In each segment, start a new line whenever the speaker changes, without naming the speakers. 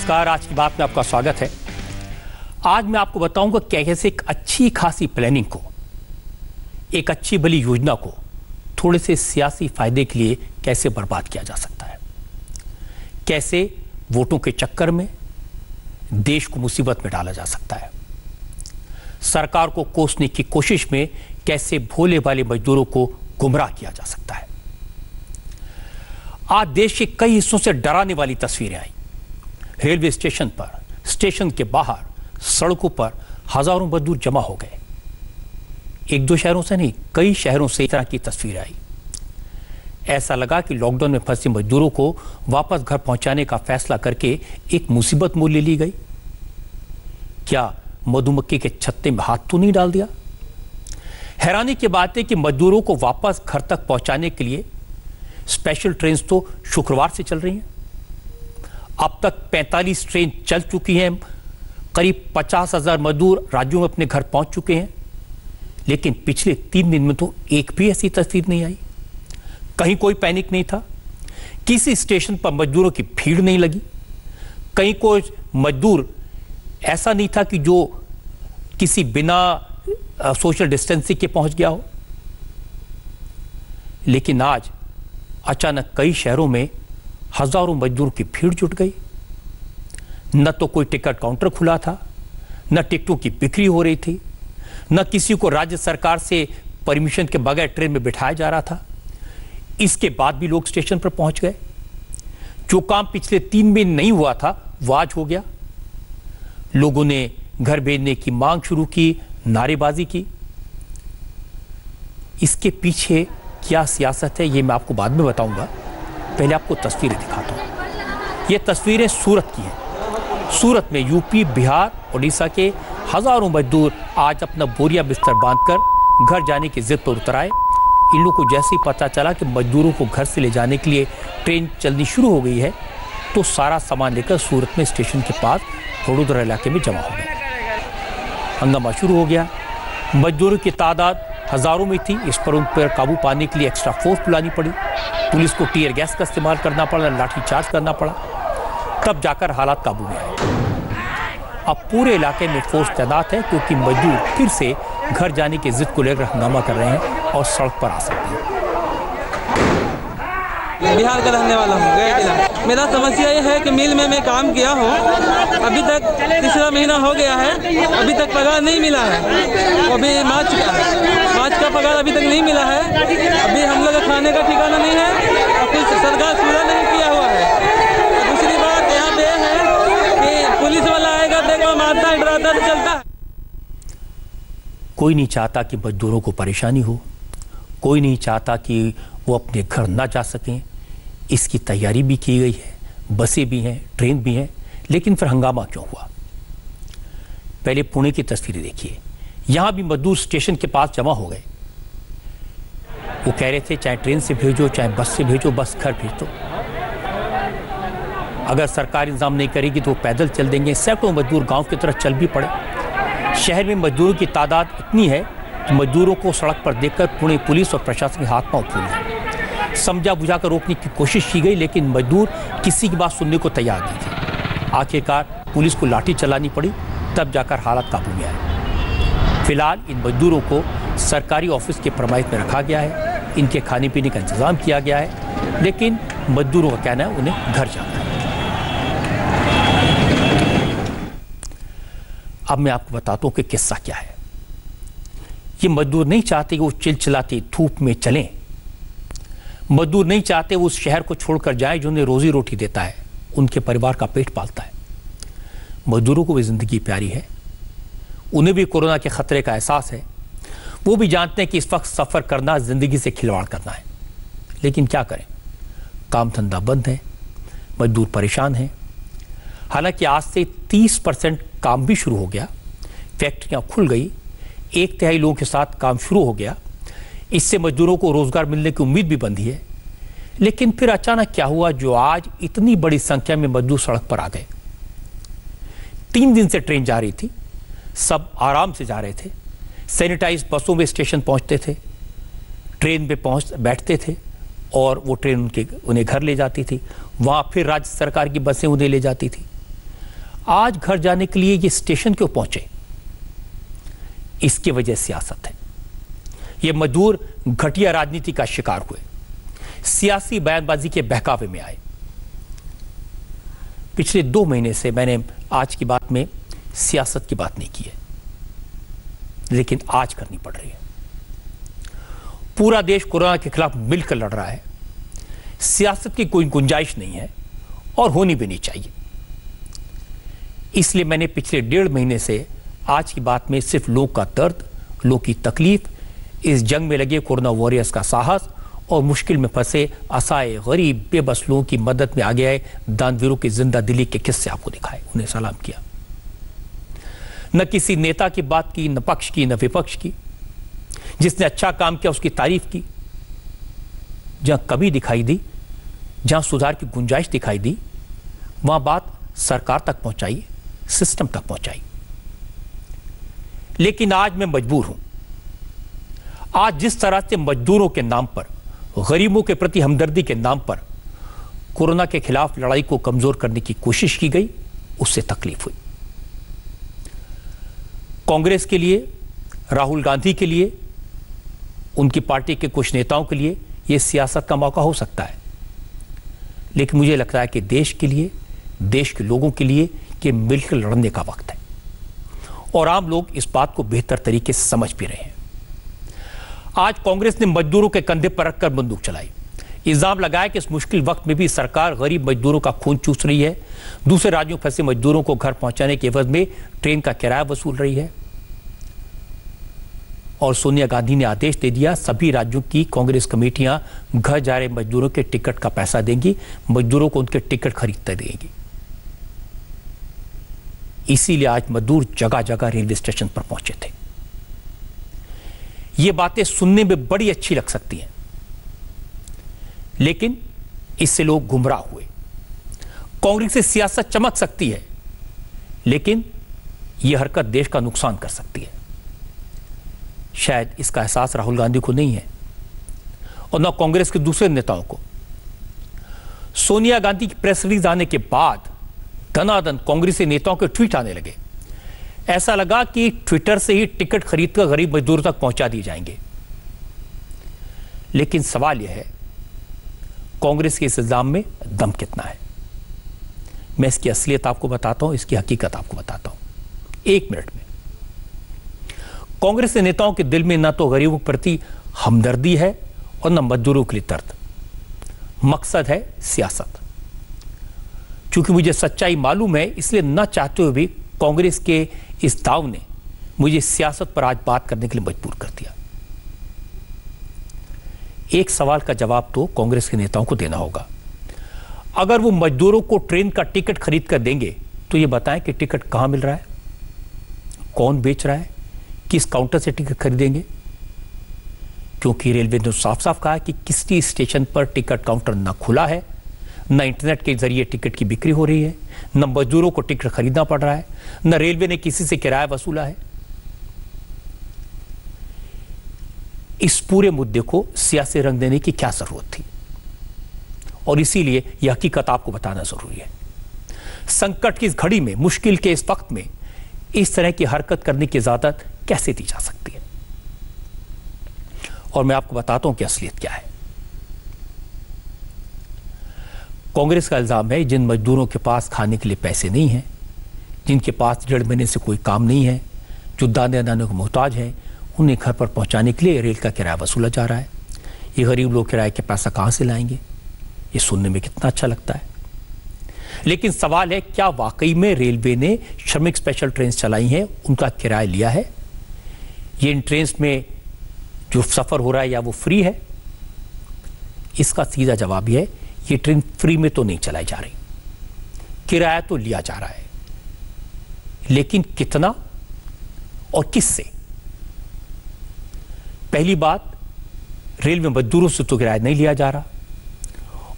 नमस्कार, आज की बात में आपका स्वागत है। आज मैं आपको बताऊँगा कैसे एक अच्छी खासी प्लानिंग को, एक अच्छी भली योजना को थोड़े से सियासी फ़ायदे के लिए कैसे बर्बाद किया जा सकता है। कैसे वोटों के चक्कर में देश को मुसीबत में डाला जा सकता है। सरकार को कोसने की कोशिश में कैसे भोले वाले मजदूरों को गुमराह किया जा सकता है। आज देश के कई हिस्सों से डराने वाली तस्वीरें आई। रेलवे स्टेशन पर, स्टेशन के बाहर सड़कों पर हज़ारों मजदूर जमा हो गए। एक दो शहरों से नहीं, कई शहरों से तरह की तस्वीर आई। ऐसा लगा कि लॉकडाउन में फंसे मजदूरों को वापस घर पहुँचाने का फैसला करके एक मुसीबत मोल ले ली गई। क्या मधुमक्खी के छत्ते में हाथ तो नहीं डाल दिया? हैरानी की बात है कि मजदूरों को वापस घर तक पहुँचाने के लिए स्पेशल ट्रेन तो शुक्रवार से चल रही हैं। अब तक 45 ट्रेन चल चुकी हैं। करीब पचास हज़ार मजदूर राज्यों में अपने घर पहुँच चुके हैं। लेकिन पिछले तीन दिन में तो एक भी ऐसी तस्वीर नहीं आई। कहीं कोई पैनिक नहीं था। किसी स्टेशन पर मजदूरों की भीड़ नहीं लगी। कहीं कोई मजदूर ऐसा नहीं था कि जो किसी बिना सोशल डिस्टेंसिंग के पहुँच गया हो। लेकिन आज अचानक कई शहरों में हज़ारों मजदूरों की भीड़ जुट गई। न तो कोई टिकट काउंटर खुला था, न टिकटों की बिक्री हो रही थी, न किसी को राज्य सरकार से परमिशन के बगैर ट्रेन में बिठाया जा रहा था। इसके बाद भी लोग स्टेशन पर पहुँच गए। जो काम पिछले तीन दिन नहीं हुआ था, वो आज हो गया। लोगों ने घर भेजने की मांग शुरू की, नारेबाजी की। इसके पीछे क्या सियासत है, ये मैं आपको बाद में बताऊँगा। पहले आपको तस्वीरें दिखाता हूँ। ये तस्वीरें सूरत की हैं। सूरत में यूपी, बिहार उड़ीसा के हज़ारों मजदूर आज अपना बोरिया बिस्तर बांधकर घर जाने की जिद पर उतर आए। इन लोगों को जैसे ही पता चला कि मजदूरों को घर से ले जाने के लिए ट्रेन चलनी शुरू हो गई है तो सारा सामान लेकर सूरत में स्टेशन के पास वडोदरा इलाके में जमा हो गया। हंगामा शुरू हो गया। मजदूरों की तादाद हज़ारों में थी। इस पर उन पर काबू पाने के लिए एक्स्ट्रा फोर्स बुलानी पड़ी। पुलिस को टीयर गैस का इस्तेमाल करना पड़ा, लाठी चार्ज करना पड़ा। तब जाकर हालात काबू में आए। अब पूरे इलाके में फोर्स तैनात है, क्योंकि मजदूर फिर से घर जाने की जिद को लेकर हंगामा कर रहे हैं और सड़क पर आ सकते हैं।
बिहार का रहने वाला हूँ मेरा समस्या ये है कि मिल में मैं काम किया हूँ। अभी तक तीसरा महीना हो गया है। अभी तक पगार नहीं मिला है। अभी मार्च का मार्च का पगार अभी तक नहीं मिला है। अभी हम लोग खाने का ठिकाना नहीं है। और कुछ सरकार पूरा नहीं किया हुआ है। दूसरी बात यहाँ पे है कि पुलिस वाला आएगा, देखो मारता है, डराता तो चलता है।
कोई नहीं चाहता कि मजदूरों को परेशानी हो। कोई नहीं चाहता कि वो अपने घर ना जा सकें। इसकी तैयारी भी की गई है, बसें भी हैं, ट्रेन भी हैं, लेकिन फिर हंगामा क्यों हुआ? पहले पुणे की तस्वीरें देखिए। यहाँ भी मजदूर स्टेशन के पास जमा हो गए। वो कह रहे थे, चाहे ट्रेन से भेजो, चाहे बस से भेजो, बस घर भेज दो। अगर सरकार इंतज़ाम नहीं करेगी तो वो पैदल चल देंगे। सैकड़ों मजदूर गाँव की तरफ़ चल भी पड़े। शहर में मजदूरों की तादाद इतनी है कि मजदूरों को सड़क पर देखकर पुणे पुलिस और प्रशासन के हाथ पाँव फूल गए समझा बुझाकर रोकने की कोशिश की गई, लेकिन मजदूर किसी की बात सुनने को तैयार नहीं थे। आखिरकार पुलिस को लाठी चलानी पड़ी, तब जाकर हालात काबू में आए फ़िलहाल इन मजदूरों को सरकारी ऑफ़िस के प्रमाइश में रखा गया है। इनके खाने पीने का इंतज़ाम किया गया है, लेकिन मजदूरों का कहना है उन्हें घर जाना है। अब मैं आपको बताता हूँ कि किस्सा क्या है। ये मजदूर नहीं चाहते कि वो चिलचिलाते धूप में चलें। मजदूर नहीं चाहते वो उस शहर को छोड़कर जाए जो उन्हें रोजी रोटी देता है, उनके परिवार का पेट पालता है। मजदूरों को भी ज़िंदगी प्यारी है। उन्हें भी कोरोना के खतरे का एहसास है। वो भी जानते हैं कि इस वक्त सफ़र करना, ज़िंदगी से खिलवाड़ करना है। लेकिन क्या करें? काम धंधा बंद है। मजदूर परेशान हैं। हालाँकि आज से 30 परसेंट काम भी शुरू हो गया। फैक्ट्रियाँ खुल गई। एक तिहाई लोगों के साथ काम शुरू हो गया। इससे मजदूरों को रोज़गार मिलने की उम्मीद भी बंधी है। लेकिन फिर अचानक क्या हुआ जो आज इतनी बड़ी संख्या में मजदूर सड़क पर आ गए? तीन दिन से ट्रेन जा रही थी। सब आराम से जा रहे थे। सैनिटाइज बसों में स्टेशन पहुँचते थे। ट्रेन पे पहुँच, बैठते थे और वो ट्रेन उनके, उन्हें घर ले जाती थी। वहाँ फिर राज्य सरकार की बसें उन्हें ले जाती थी। आज घर जाने के लिए ये स्टेशन क्यों पहुँचे? इसकी वजह सियासत है। ये मजदूर घटिया राजनीति का शिकार हुए। सियासी बयानबाजी के बहकावे में आए। पिछले दो महीने से मैंने आज की बात में सियासत की बात नहीं की है, लेकिन आज करनी पड़ रही है। पूरा देश कोरोना के खिलाफ मिलकर लड़ रहा है। सियासत की कोई गुंजाइश नहीं है और होनी भी नहीं चाहिए। इसलिए मैंने पिछले डेढ़ महीने से आज की बात में सिर्फ़ लोग का दर्द, लोग की तकलीफ़ इस जंग में लगे कोरोना वॉरियर्स का साहस और मुश्किल में फंसे असहाय गरीब, बेबस लोगों की मदद में आगे आए, दानवीरों की ज़िंदा दिली के किस्से आपको दिखाए, उन्हें सलाम किया। न किसी नेता की बात की, न पक्ष की, न विपक्ष की। जिसने अच्छा काम किया, उसकी तारीफ़ की। जहाँ कभी दिखाई दी, जहाँ सुधार की गुंजाइश दिखाई दी, वहाँ बात सरकार तक पहुंचाई, सिस्टम तक पहुंचाई। लेकिन आज मैं मजबूर हूँ। आज जिस तरह से मजदूरों के नाम पर, गरीबों के प्रति हमदर्दी के नाम पर कोरोना के खिलाफ लड़ाई को कमज़ोर करने की कोशिश की गई, उससे तकलीफ़ हुई। कांग्रेस के लिए, राहुल गांधी के लिए, उनकी पार्टी के कुछ नेताओं के लिए यह सियासत का मौका हो सकता है। लेकिन मुझे लगता है कि देश के लिए, देश के लोगों के लिए कि मिलकर लड़ने का वक्त है। और आम लोग इस बात को बेहतर तरीके से समझ भी रहे हैं। आज कांग्रेस ने मजदूरों के कंधे पर रखकर बंदूक चलाई। इल्ज़ाम लगाया कि इस मुश्किल वक्त में भी सरकार गरीब मजदूरों का खून चूस रही है। दूसरे राज्यों में फंसे मजदूरों को घर पहुँचाने के एवज में ट्रेन का किराया वसूल रही है। और सोनिया गांधी ने आदेश दे दिया, सभी राज्यों की कांग्रेस कमेटियाँ घर जा रहे मजदूरों के टिकट का पैसा देंगी, मजदूरों को उनके टिकट खरीदते देंगी। इसीलिए आज मजदूर जगह जगह रेलवे स्टेशन पर पहुँचे थे। ये बातें सुनने में बड़ी अच्छी लग सकती हैं। लेकिन इससे लोग गुमराह हुए। कांग्रेस से सियासत चमक सकती है, लेकिन यह हरकत देश का नुकसान कर सकती है। शायद इसका एहसास राहुल गांधी को नहीं है, और न कांग्रेस के दूसरे नेताओं को। सोनिया गांधी की प्रेस रिलीज़ आने के बाद धनाधन कांग्रेसी नेताओं के ट्वीट आने लगे। ऐसा लगा कि ट्विटर से ही टिकट खरीदकर गरीब मजदूरों तक पहुँचा दिए जाएँगे। लेकिन सवाल यह है, कांग्रेस के इस इल्ज़ाम में दम कितना है? मैं इसकी असलियत आपको बताता हूँ, इसकी हकीकत आपको बताता हूँ। एक मिनट में। कांग्रेस के नेताओं के दिल में न तो गरीबों के प्रति हमदर्दी है और न मजदूरों के लिए दर्द। मकसद है सियासत। क्योंकि मुझे सच्चाई मालूम है, इसलिए न चाहते हुए भी कांग्रेस के इस दाव ने मुझे सियासत पर आज बात करने के लिए मजबूर कर दिया। एक सवाल का जवाब तो कांग्रेस के नेताओं को देना होगा। अगर वो मजदूरों को ट्रेन का टिकट खरीद कर देंगे तो ये बताएँ कि टिकट कहाँ मिल रहा है? कौन बेच रहा है? किस काउंटर से टिकट खरीदेंगे? क्योंकि रेलवे ने साफ़ साफ़ कहा कि किसी स्टेशन पर टिकट काउंटर न खुला है न इंटरनेट के ज़रिए टिकट की बिक्री हो रही है, न मजदूरों को टिकट खरीदना पड़ रहा है, न रेलवे ने किसी से किराया वसूला है। इस पूरे मुद्दे को सियासी रंग देने की क्या ज़रूरत थी? और इसीलिए यह हकीकत आपको बताना ज़रूरी है। संकट की इस घड़ी में, मुश्किल के इस वक्त में, इस तरह की हरकत करने की इजाज़त कैसे दी जा सकती है? और मैं आपको बताता हूँ कि असलियत क्या है। कांग्रेस का इल्ज़ाम है, जिन मजदूरों के पास खाने के लिए पैसे नहीं हैं, जिनके पास डेढ़ महीने से कोई काम नहीं है, जो दाने दाने को मोहताज हैं, उन्हें घर पर पहुँचाने के लिए रेल का किराया वसूला जा रहा है। ये गरीब लोग किराए के पैसा कहाँ से लाएँगे? ये सुनने में कितना अच्छा लगता है। लेकिन सवाल है, क्या वाकई में रेलवे ने श्रमिक स्पेशल ट्रेन चलाई हैं, उनका किराया लिया है? ये इन ट्रेन में जो सफ़र हो रहा है, या वो फ्री है? इसका सीधा जवाब यह है ये ट्रेन फ्री में तो नहीं चलाई जा रही। किराया तो लिया जा रहा है। लेकिन कितना और किससे? पहली बात, रेलवे मजदूरों से तो किराया नहीं लिया जा रहा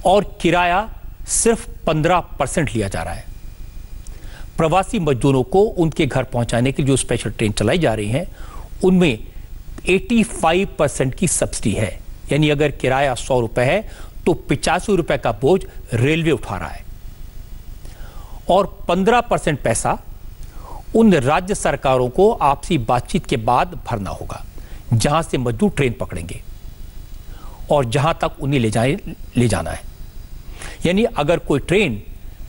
और किराया सिर्फ़ पंद्रह परसेंट लिया जा रहा है। प्रवासी मजदूरों को उनके घर पहुँचाने के जो स्पेशल ट्रेन चलाई जा रही हैं, उनमें 85 परसेंट की सब्सिडी है। यानी अगर किराया सौ रुपए है तो पिचासी रुपए का बोझ रेलवे उठा रहा है। और 15 परसेंट पैसा उन राज्य सरकारों को आपसी बातचीत के बाद भरना होगा, जहाँ से मजदूर ट्रेन पकड़ेंगे और जहाँ तक उन्हें ले जाए, ले जाना है। यानी अगर कोई ट्रेन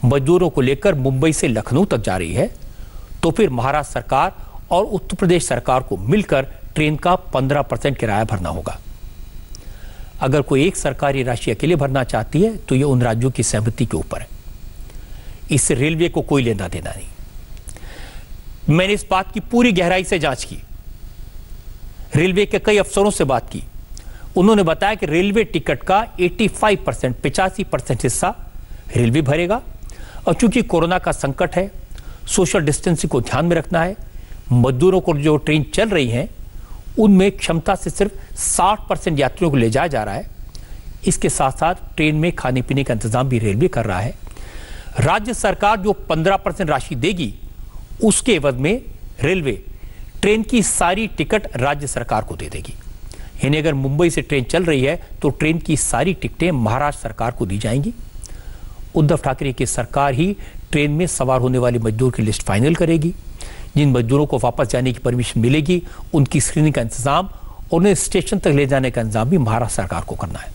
मजदूरों को लेकर मुंबई से लखनऊ तक जा रही है तो फिर महाराष्ट्र सरकार और उत्तर प्रदेश सरकार को मिलकर ट्रेन का 15 परसेंट किराया भरना होगा। अगर कोई एक सरकारी राशि अकेले भरना चाहती है तो यह उन राज्यों की सहमति के ऊपर है। इससे रेलवे को कोई लेना देना नहीं। मैंने इस बात की पूरी गहराई से जाँच की। रेलवे के कई अफसरों से बात की। उन्होंने बताया कि रेलवे टिकट का 85 परसेंट, पिचासी परसेंट हिस्सा रेलवे भरेगा और चूँकि कोरोना का संकट है, सोशल डिस्टेंसिंग को ध्यान में रखना है, मजदूरों को जो ट्रेन चल रही हैं उनमें क्षमता से सिर्फ़ 60 परसेंट यात्रियों को ले जाया जा रहा है। इसके साथ साथ ट्रेन में खाने पीने का इंतज़ाम भी रेलवे कर रहा है। राज्य सरकार जो 15 परसेंट राशि देगी, उसके एवज में रेलवे ट्रेन की सारी टिकट राज्य सरकार को दे देगी। यानी अगर मुंबई से ट्रेन चल रही है तो ट्रेन की सारी टिकटें महाराष्ट्र सरकार को दी जाएँगी। उद्धव ठाकरे की सरकार ही ट्रेन में सवार होने वाले मजदूर की लिस्ट फाइनल करेगी। जिन मजदूरों को वापस जाने की परमिशन मिलेगी, उनकी स्क्रीनिंग का इंतज़ाम और उन्हें स्टेशन तक ले जाने का इंतज़ाम भी महाराष्ट्र सरकार को करना है।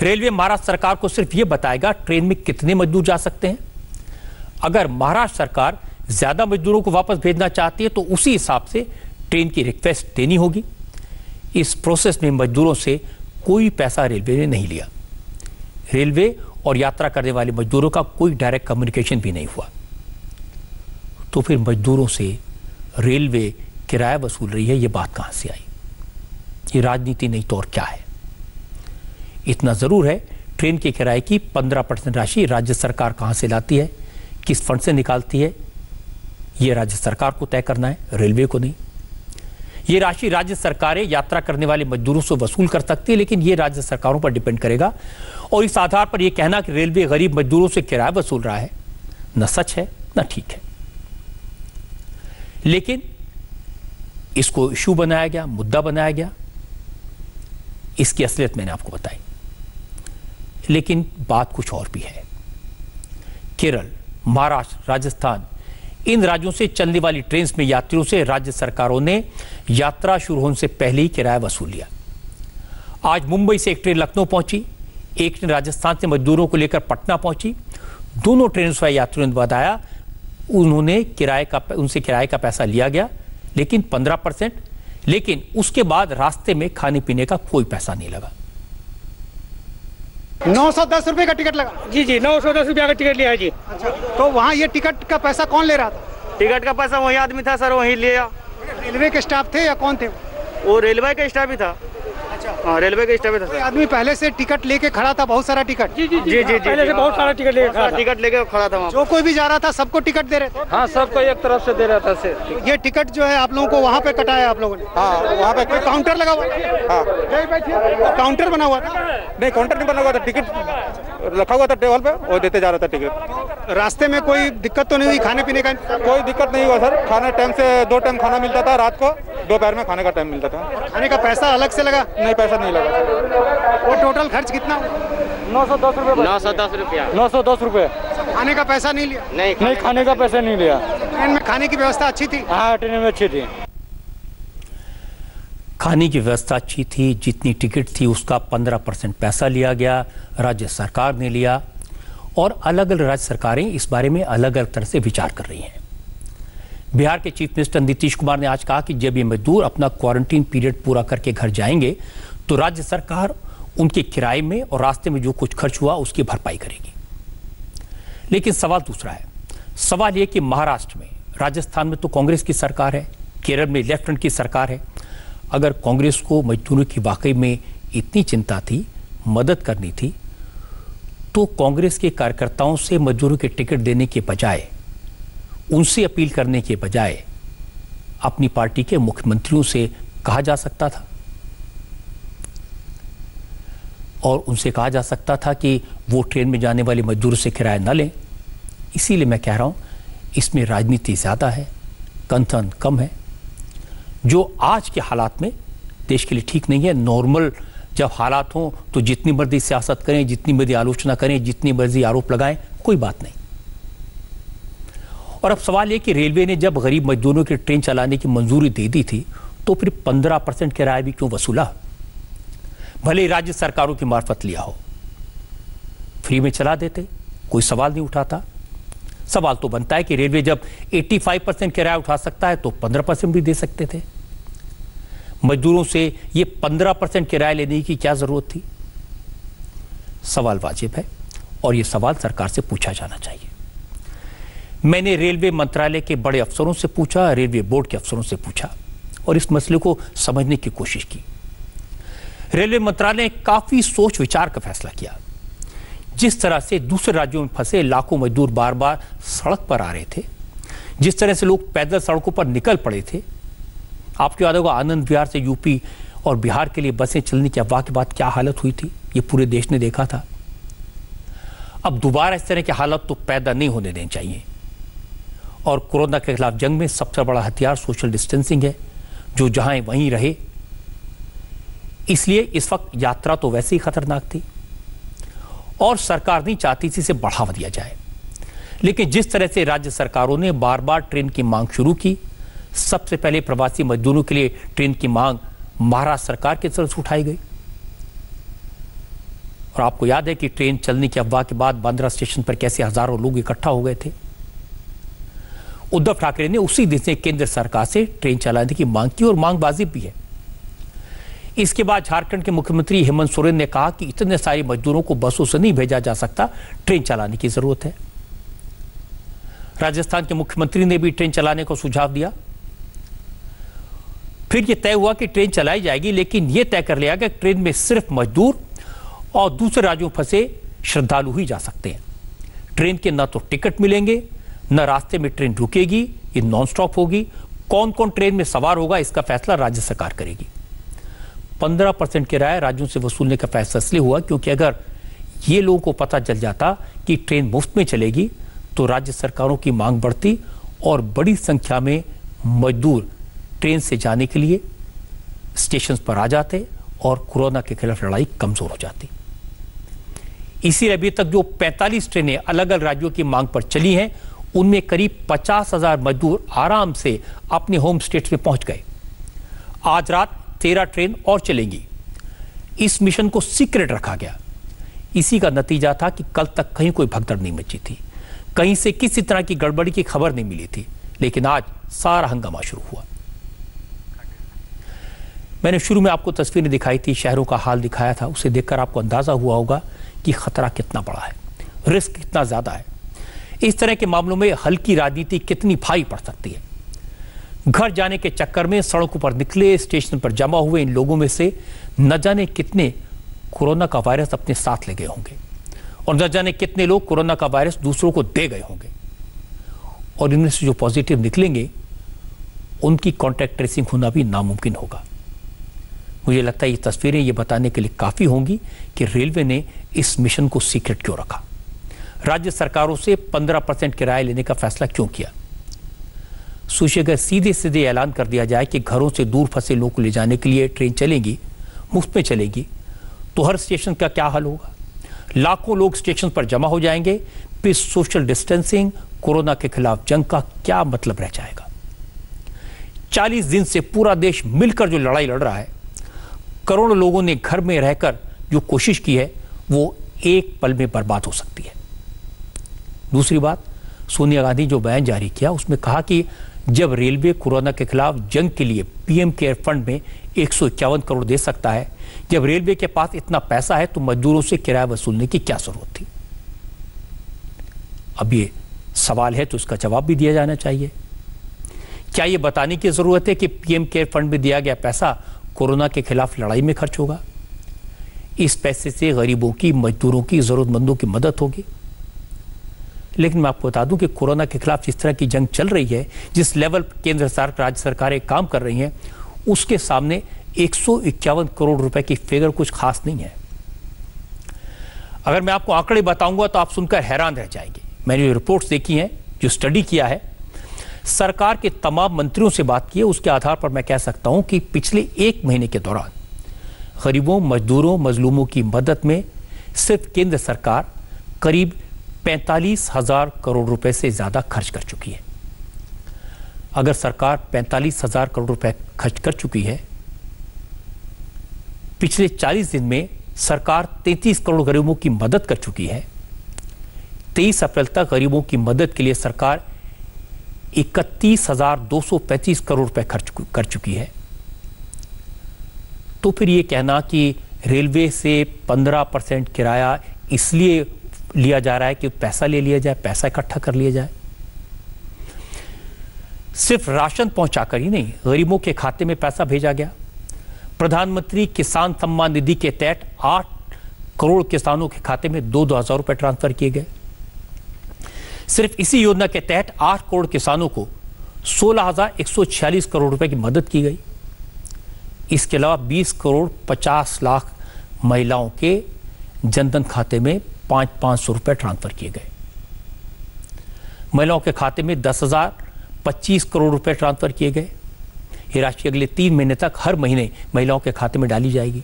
रेलवे महाराष्ट्र सरकार को सिर्फ़ यह बताएगा, ट्रेन में कितने मजदूर जा सकते हैं? अगर महाराष्ट्र सरकार ज़्यादा मजदूरों को वापस भेजना चाहती है तो उसी हिसाब से ट्रेन की रिक्वेस्ट देनी होगी। इस प्रोसेस में मजदूरों से कोई पैसा रेलवे ने नहीं लिया। रेलवे और यात्रा करने वाले मजदूरों का कोई डायरेक्ट कम्युनिकेशन भी नहीं हुआ। तो फिर मजदूरों से रेलवे किराया वसूल रही है, ये बात कहाँ से आई? ये राजनीति नहीं तो और क्या है? इतना ज़रूर है, ट्रेन के किराए की 15 परसेंट राशि राज्य सरकार कहाँ से लाती है? किस फंड से निकालती है? यह राज्य सरकार को तय करना है, रेलवे को नहीं। ये राशि राज्य सरकारें यात्रा करने वाले मजदूरों से वसूल कर सकती है, लेकिन ये राज्य सरकारों पर डिपेंड करेगा। और इस आधार पर यह कहना कि रेलवे गरीब मजदूरों से किराया वसूल रहा है। न सच है, न ठीक है। लेकिन इसको इशू बनाया गया, मुद्दा बनाया गया। इसकी असलियत मैंने आपको बताई। लेकिन बात कुछ और भी है। केरल, महाराष्ट्र, राजस्थान, इन राज्यों से चलने वाली ट्रेन में यात्रियों से राज्य सरकारों ने यात्रा शुरू होने से पहले ही किराया वसूल लिया। आज मुंबई से एक ट्रेन लखनऊ पहुँची, एक ट्रेन राजस्थान से मजदूरों को लेकर पटना पहुँची। दोनों ट्रेन से यात्रियों ने बताया उन्होंने किराए का उनसे किराए का पैसा लिया गया लेकिन पंद्रह परसेंट लेकिन उसके बाद रास्ते में खाने पीने का कोई पैसा नहीं लगा।
नौ सौ दस रुपए का टिकट लगा।
जी जी नौ सौ दस रुपया का टिकट लिया जी।
अच्छा तो वहाँ ये टिकट का पैसा कौन ले रहा था?
टिकट का पैसा वही आदमी था सर वही लिया।
रेलवे के स्टाफ थे या कौन थे?
वो रेलवे का स्टाफ ही था।
अच्छा
रेलवे के स्टाफ ही था
आदमी पहले से टिकट लेके खड़ा था बहुत सारा टिकट?
जी जी जी जी पहले से बहुत सारा टिकट लेके खड़ा था। टिकट लेके खड़ा था
जो कोई भी जा रहा था सबको टिकट दे रहे थे।
हाँ सबको एक तरफ़ से दे रहा था से
ये टिकट जो है आप लोगों को वहाँ पे कटाया आप लोगों ने।
हाँ वहाँ पे
कोई काउंटर लगा हुआ था?
हाँ।
काउंटर बना हुआ था?
नहीं काउंटर नहीं बना हुआ था टिकट रखा हुआ था टेबल पे वो देते जा रहा था टिकट।
रास्ते में कोई दिक्कत तो नहीं हुई खाने पीने का?
कोई दिक्कत नहीं हुआ सर। खाना टाइम से दो टाइम खाना मिलता था रात को दोपहर में खाने का टाइम मिलता था।
खाने का पैसा अलग से लगा?
नहीं पैसा नहीं लगा
वो टोटल खर्च कितना?
नौ सौ दस रुपया नौ सौ दस रुपया। नौ सौ दस रुपये।
खाने का पैसा नहीं लिया?
नहीं नहीं खाने का पैसा नहीं लिया।
ट्रेन में खाने की व्यवस्था अच्छी थी?
हाँ ट्रेन में अच्छी थी।
खाने की व्यवस्था अच्छी थी जितनी टिकट थी उसका पंद्रह परसेंट पैसा लिया गया राज्य सरकार ने लिया। और अलग अलग राज्य सरकारें इस बारे में अलग अलग तरह से विचार कर रही हैं। बिहार के चीफ मिनिस्टर नीतीश कुमार ने आज कहा कि जब ये मजदूर अपना क्वारंटीन पीरियड पूरा करके घर जाएँगे तो राज्य सरकार उनके किराए में और रास्ते में जो कुछ खर्च हुआ, उसकी भरपाई करेगी। लेकिन सवाल दूसरा है। सवाल यह कि महाराष्ट्र में, राजस्थान में तो कांग्रेस की सरकार है, केरल में लेफ़्ट फ्रंट की सरकार है। अगर कांग्रेस को मजदूरों की वाकई में इतनी चिंता थी, मदद करनी थी तो कांग्रेस के कार्यकर्ताओं से मजदूरों के टिकट देने के बजाय, उनसे अपील करने के बजाय, अपनी पार्टी के मुख्यमंत्रियों से कहा जा सकता था। और उनसे कहा जा सकता था कि वो ट्रेन में जाने वाले मजदूरों से किराया न लें। इसीलिए मैं कह रहा हूँ, इसमें राजनीति ज़्यादा है कंथन कम है, जो आज के हालात में देश के लिए ठीक नहीं है, नॉर्मल जब हालात हों तो जितनी मर्ज़ी सियासत करें, जितनी मर्ज़ी आलोचना करें, जितनी मर्ज़ी आरोप लगाएँ, कोई बात नहीं। और अब सवाल यह कि रेलवे ने जब गरीब मजदूरों की ट्रेन चलाने की मंजूरी दे दी थी तो फिर पंद्रह परसेंट किराया भी क्यों वसूला? भले राज्य सरकारों की मार्फत लिया हो। फ्री में चला देते, कोई सवाल नहीं उठाता। सवाल तो बनता है कि रेलवे जब 85 परसेंट किराया उठा सकता है तो 15 परसेंट भी दे सकते थे। मजदूरों से ये 15 परसेंट किराया लेने की क्या ज़रूरत थी? सवाल वाजिब है और यह सवाल सरकार से पूछा जाना चाहिए। मैंने रेलवे मंत्रालय के बड़े अफसरों से पूछा, रेलवे बोर्ड के अफसरों से पूछा और इस मसले को समझने की कोशिश की। रेलवे मंत्रालय ने काफ़ी सोच विचार का फैसला किया। जिस तरह से दूसरे राज्यों में फंसे लाखों मजदूर बार बार सड़क पर आ रहे थे, जिस तरह से लोग पैदल सड़कों पर निकल पड़े थे आपको याद होगा आनंद विहार से यूपी और बिहार के लिए बसें चलने की अफवाह के बाद क्या हालत हुई थी? ये पूरे देश ने देखा था। अब दोबारा इस तरह की हालत तो पैदा नहीं होने देनी चाहिए। और कोरोना के खिलाफ जंग में सबसे बड़ा हथियार सोशल डिस्टेंसिंग है, जो जहाँ वहीं रहे। इसलिए इस वक्त यात्रा तो वैसे ही खतरनाक थी। और सरकार नहीं चाहती थी इसे बढ़ावा दिया जाए। लेकिन जिस तरह से राज्य सरकारों ने बार बार ट्रेन की मांग शुरू की सबसे पहले प्रवासी मजदूरों के लिए ट्रेन की मांग महाराष्ट्र सरकार की तरफ़ से उठाई गई। और आपको याद है कि ट्रेन चलने की अफवाह के बाद बांद्रा स्टेशन पर कैसे हज़ारों लोग इकट्ठा हो गए थे। उद्धव ठाकरे ने उसी दिन से केंद्र सरकार से ट्रेन चलाने की मांग की और मांग वाजिब भी है। इसके बाद झारखंड के मुख्यमंत्री हेमंत सोरेन ने कहा कि इतने सारे मजदूरों को बसों से नहीं भेजा जा सकता, ट्रेन चलाने की ज़रूरत है। राजस्थान के मुख्यमंत्री ने भी ट्रेन चलाने को सुझाव दिया। फिर यह तय हुआ कि ट्रेन चलाई जाएगी, लेकिन यह तय कर लिया कि ट्रेन में सिर्फ़ मजदूर और दूसरे राज्यों फंसे श्रद्धालु ही जा सकते हैं। ट्रेन के न तो टिकट मिलेंगे, न रास्ते में ट्रेन रुकेगी, ये नॉन स्टॉप होगी। कौन कौन ट्रेन में सवार होगा, इसका फैसला राज्य सरकार करेगी। पंद्रह परसेंट किराया राज्यों से वसूलने का फैसला इसलिए हुआ क्योंकि अगर ये लोगों को पता चल जाता कि ट्रेन मुफ़्त में चलेगी तो राज्य सरकारों की मांग बढ़ती और बड़ी संख्या में मजदूर ट्रेन से जाने के लिए स्टेशन पर आ जाते और कोरोना के खिलाफ लड़ाई कमज़ोर हो जाती। इसी अभी तक जो 45 ट्रेनें अलग अलग राज्यों की मांग पर चली हैं, उनमें करीब पचास हज़ार मजदूर आराम से अपने होम स्टेट में पहुँच गए। आज रात तेरह ट्रेन और चलेंगी। इस मिशन को सीक्रेट रखा गया। इसी का नतीजा था कि कल तक कहीं कोई भगदड़ नहीं मची थी। कहीं से किसी तरह की गड़बड़ी की खबर नहीं मिली थी, लेकिन आज सारा हंगामा शुरू हुआ। मैंने शुरू में आपको तस्वीरें दिखाई थी, शहरों का हाल दिखाया था, उसे देखकर आपको अंदाज़ा हुआ होगा कि खतरा कितना बड़ा है, रिस्क कितना ज़्यादा है। इस तरह के मामलों में हल्की राजनीति कितनी भारी पड़ सकती है? घर जाने के चक्कर में सड़कों पर निकले, स्टेशन पर जमा हुए इन लोगों में से न जाने कितने कोरोना का वायरस अपने साथ ले गए होंगे और न जाने कितने लोग कोरोना का वायरस दूसरों को दे गए होंगे। और इनमें से जो पॉजिटिव निकलेंगे, उनकी कॉन्टैक्ट ट्रेसिंग होना भी नामुमकिन होगा। मुझे लगता है ये तस्वीरें ये बताने के लिए काफ़ी होंगी कि रेलवे ने इस मिशन को सीक्रेट क्यों रखा। राज्य सरकारों से 15 परसेंट किराया लेने का फैसला क्यों किया? सोचिए अगर सीधे सीधे ऐलान कर दिया जाए कि घरों से दूर फंसे लोगों को ले जाने के लिए ट्रेन चलेगी, मुफ़्त में चलेगी तो हर स्टेशन का क्या हाल होगा? लाखों लोग स्टेशन पर जमा हो जाएँगे। फिर सोशल डिस्टेंसिंग, कोरोना के खिलाफ जंग का क्या मतलब रह जाएगा? 40 दिन से पूरा देश मिलकर जो लड़ाई लड़ रहा है करोड़ों लोगों ने घर में रहकर जो कोशिश की है, वो एक पल में बर्बाद हो सकती है। दूसरी बात, सोनिया गांधी जो बयान जारी किया, उसमें कहा कि जब रेलवे कोरोना के खिलाफ जंग के लिए पीएम केयर फंड में एक करोड़ दे सकता है, जब रेलवे के पास इतना पैसा है तो मजदूरों से किराया वसूलने की क्या ज़रूरत थी? अब ये सवाल है तो उसका जवाब भी दिया जाना चाहिए। क्या यह बताने की ज़रूरत है कि पीएम केयर फंड में दिया गया पैसा कोरोना के खिलाफ लड़ाई में खर्च होगा। इस पैसे से गरीबों की, मजदूरों की, जरूरतमंदों की मदद होगी। लेकिन मैं आपको बता दूँ कि कोरोना के खिलाफ जिस तरह की जंग चल रही है, जिस लेवल केंद्र सरकार, राज्य सरकारें काम कर रही हैं, उसके सामने एक सौ इक्यावन करोड़ रुपए की फिगर कुछ खास नहीं है। अगर मैं आपको आंकड़े बताऊँगा तो आप सुनकर हैरान रह जाएँगे। मैंने जो रिपोर्ट्स देखी हैं, जो स्टडी किया है सरकार के तमाम मंत्रियों से बात की है। उसके आधार पर मैं कह सकता हूँ कि पिछले एक महीने के दौरान गरीबों, मजदूरों, मजलूमों की मदद में सिर्फ़ केंद्र सरकार करीब पैंतालीस हज़ार करोड़ रुपए से ज़्यादा खर्च कर चुकी है। अगर सरकार पैंतालीस हज़ार करोड़ रुपए खर्च कर चुकी है, पिछले 40 दिन में सरकार 33 करोड़ गरीबों की मदद कर चुकी है। 23 अप्रैल तक गरीबों की मदद के लिए सरकार इकतीस हज़ार दो सौ पैंतीस करोड़ रुपए खर्च कर चुकी है। तो फिर ये कहना कि रेलवे से 15 परसेंट किराया इसलिए लिया जा रहा है कि पैसा ले लिया जाए, पैसा इकट्ठा कर लिया जाए। सिर्फ़ राशन पहुंचाकर ही नहीं, गरीबों के खाते में पैसा भेजा गया। प्रधानमंत्री किसान सम्मान निधि के तहत आठ करोड़ किसानों के खाते में दो दो हज़ार रुपए ट्रांसफ़र किए गए। सिर्फ़ इसी योजना के तहत आठ करोड़ किसानों को सोलह करोड़ रुपए की मदद की गई। इसके अलावा बीस करोड़ पचास लाख महिलाओं के जनधन खाते में पाँच पाँच सौ रुपए ट्रांसफ़र किए गए। महिलाओं के खाते में दस हज़ार पच्चीस करोड़ रुपए ट्रांसफ़र किए गए। ये राशि अगले तीन महीने तक हर महीने महिलाओं के खाते में डाली जाएगी।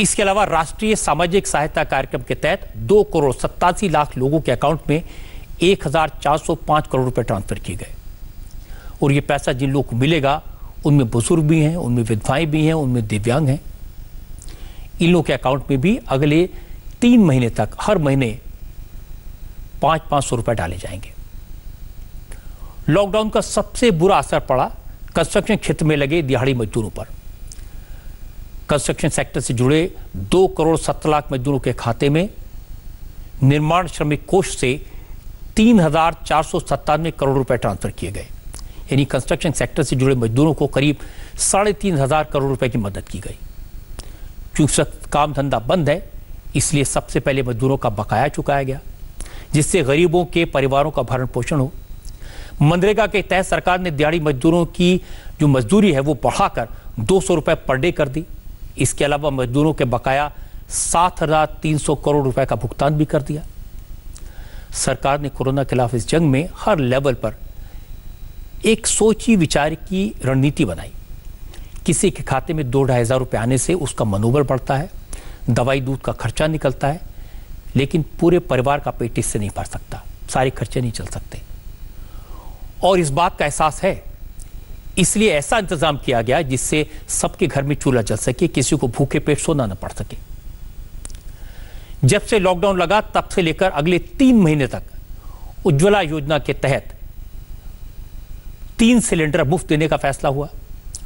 इसके अलावा राष्ट्रीय सामाजिक सहायता कार्यक्रम के तहत दो करोड़ सत्तासी लाख लोगों के अकाउंट में एक हज़ार चार सौ पाँच करोड़ रुपए ट्रांसफ़र किए गए। और ये पैसा जिन लोगों को मिलेगा, उनमें बुज़ुर्ग भी हैं, उनमें विधवाएँ भी हैं, उनमें दिव्यांग हैं। इन लोगों के अकाउंट में भी अगले तीन महीने तक, हर महीने पाँच पाँच सौ रुपए डाले जाएँगे। लॉकडाउन का सबसे बुरा असर पड़ा। कंस्ट्रक्शन क्षेत्र में लगे दिहाड़ी मजदूरों पर। कंस्ट्रक्शन सेक्टर से जुड़े दो करोड़ सत्तर लाख मजदूरों के खाते में निर्माण श्रमिक कोष से तीन हज़ार चार सौ सत्तानवे करोड़ रुपए ट्रांसफ़र किए गए। यानी कंस्ट्रक्शन सेक्टर से जुड़े मजदूरों को करीब साढ़े तीन हज़ार करोड़ रुपए की मदद की गई। चूँकि काम धंधा बंद है, इसलिए सबसे पहले मजदूरों का बकाया चुकाया गया, जिससे गरीबों के परिवारों का भरण पोषण हो। मनरेगा के तहत सरकार ने दिहाड़ी मजदूरों की जो मजदूरी है वो बढ़ाकर दो सौ रुपए पर डे कर दी। इसके अलावा मजदूरों के बकाया सात हज़ार तीन सौ करोड़ रुपए का भुगतान भी कर दिया। सरकार ने कोरोना के खिलाफ इस जंग में हर लेवल पर एक सोची विचार की रणनीति बनाई। किसी के खाते में दो ढाई हज़ार रुपये आने से उसका मनोबल बढ़ता है, दवाई दूध का खर्चा निकलता है, लेकिन पूरे परिवार का पेट इससे नहीं भर सकता, सारे खर्चे नहीं चल सकते। और इस बात का एहसास है इसलिए ऐसा इंतज़ाम किया गया जिससे सबके घर में चूल्हा जल सके, किसी को भूखे पेट सोना न पड़ सके। जब से लॉकडाउन लगा, तब से लेकर अगले तीन महीने तक उज्ज्वला योजना के तहत तीन सिलेंडर मुफ़्त देने का फैसला हुआ।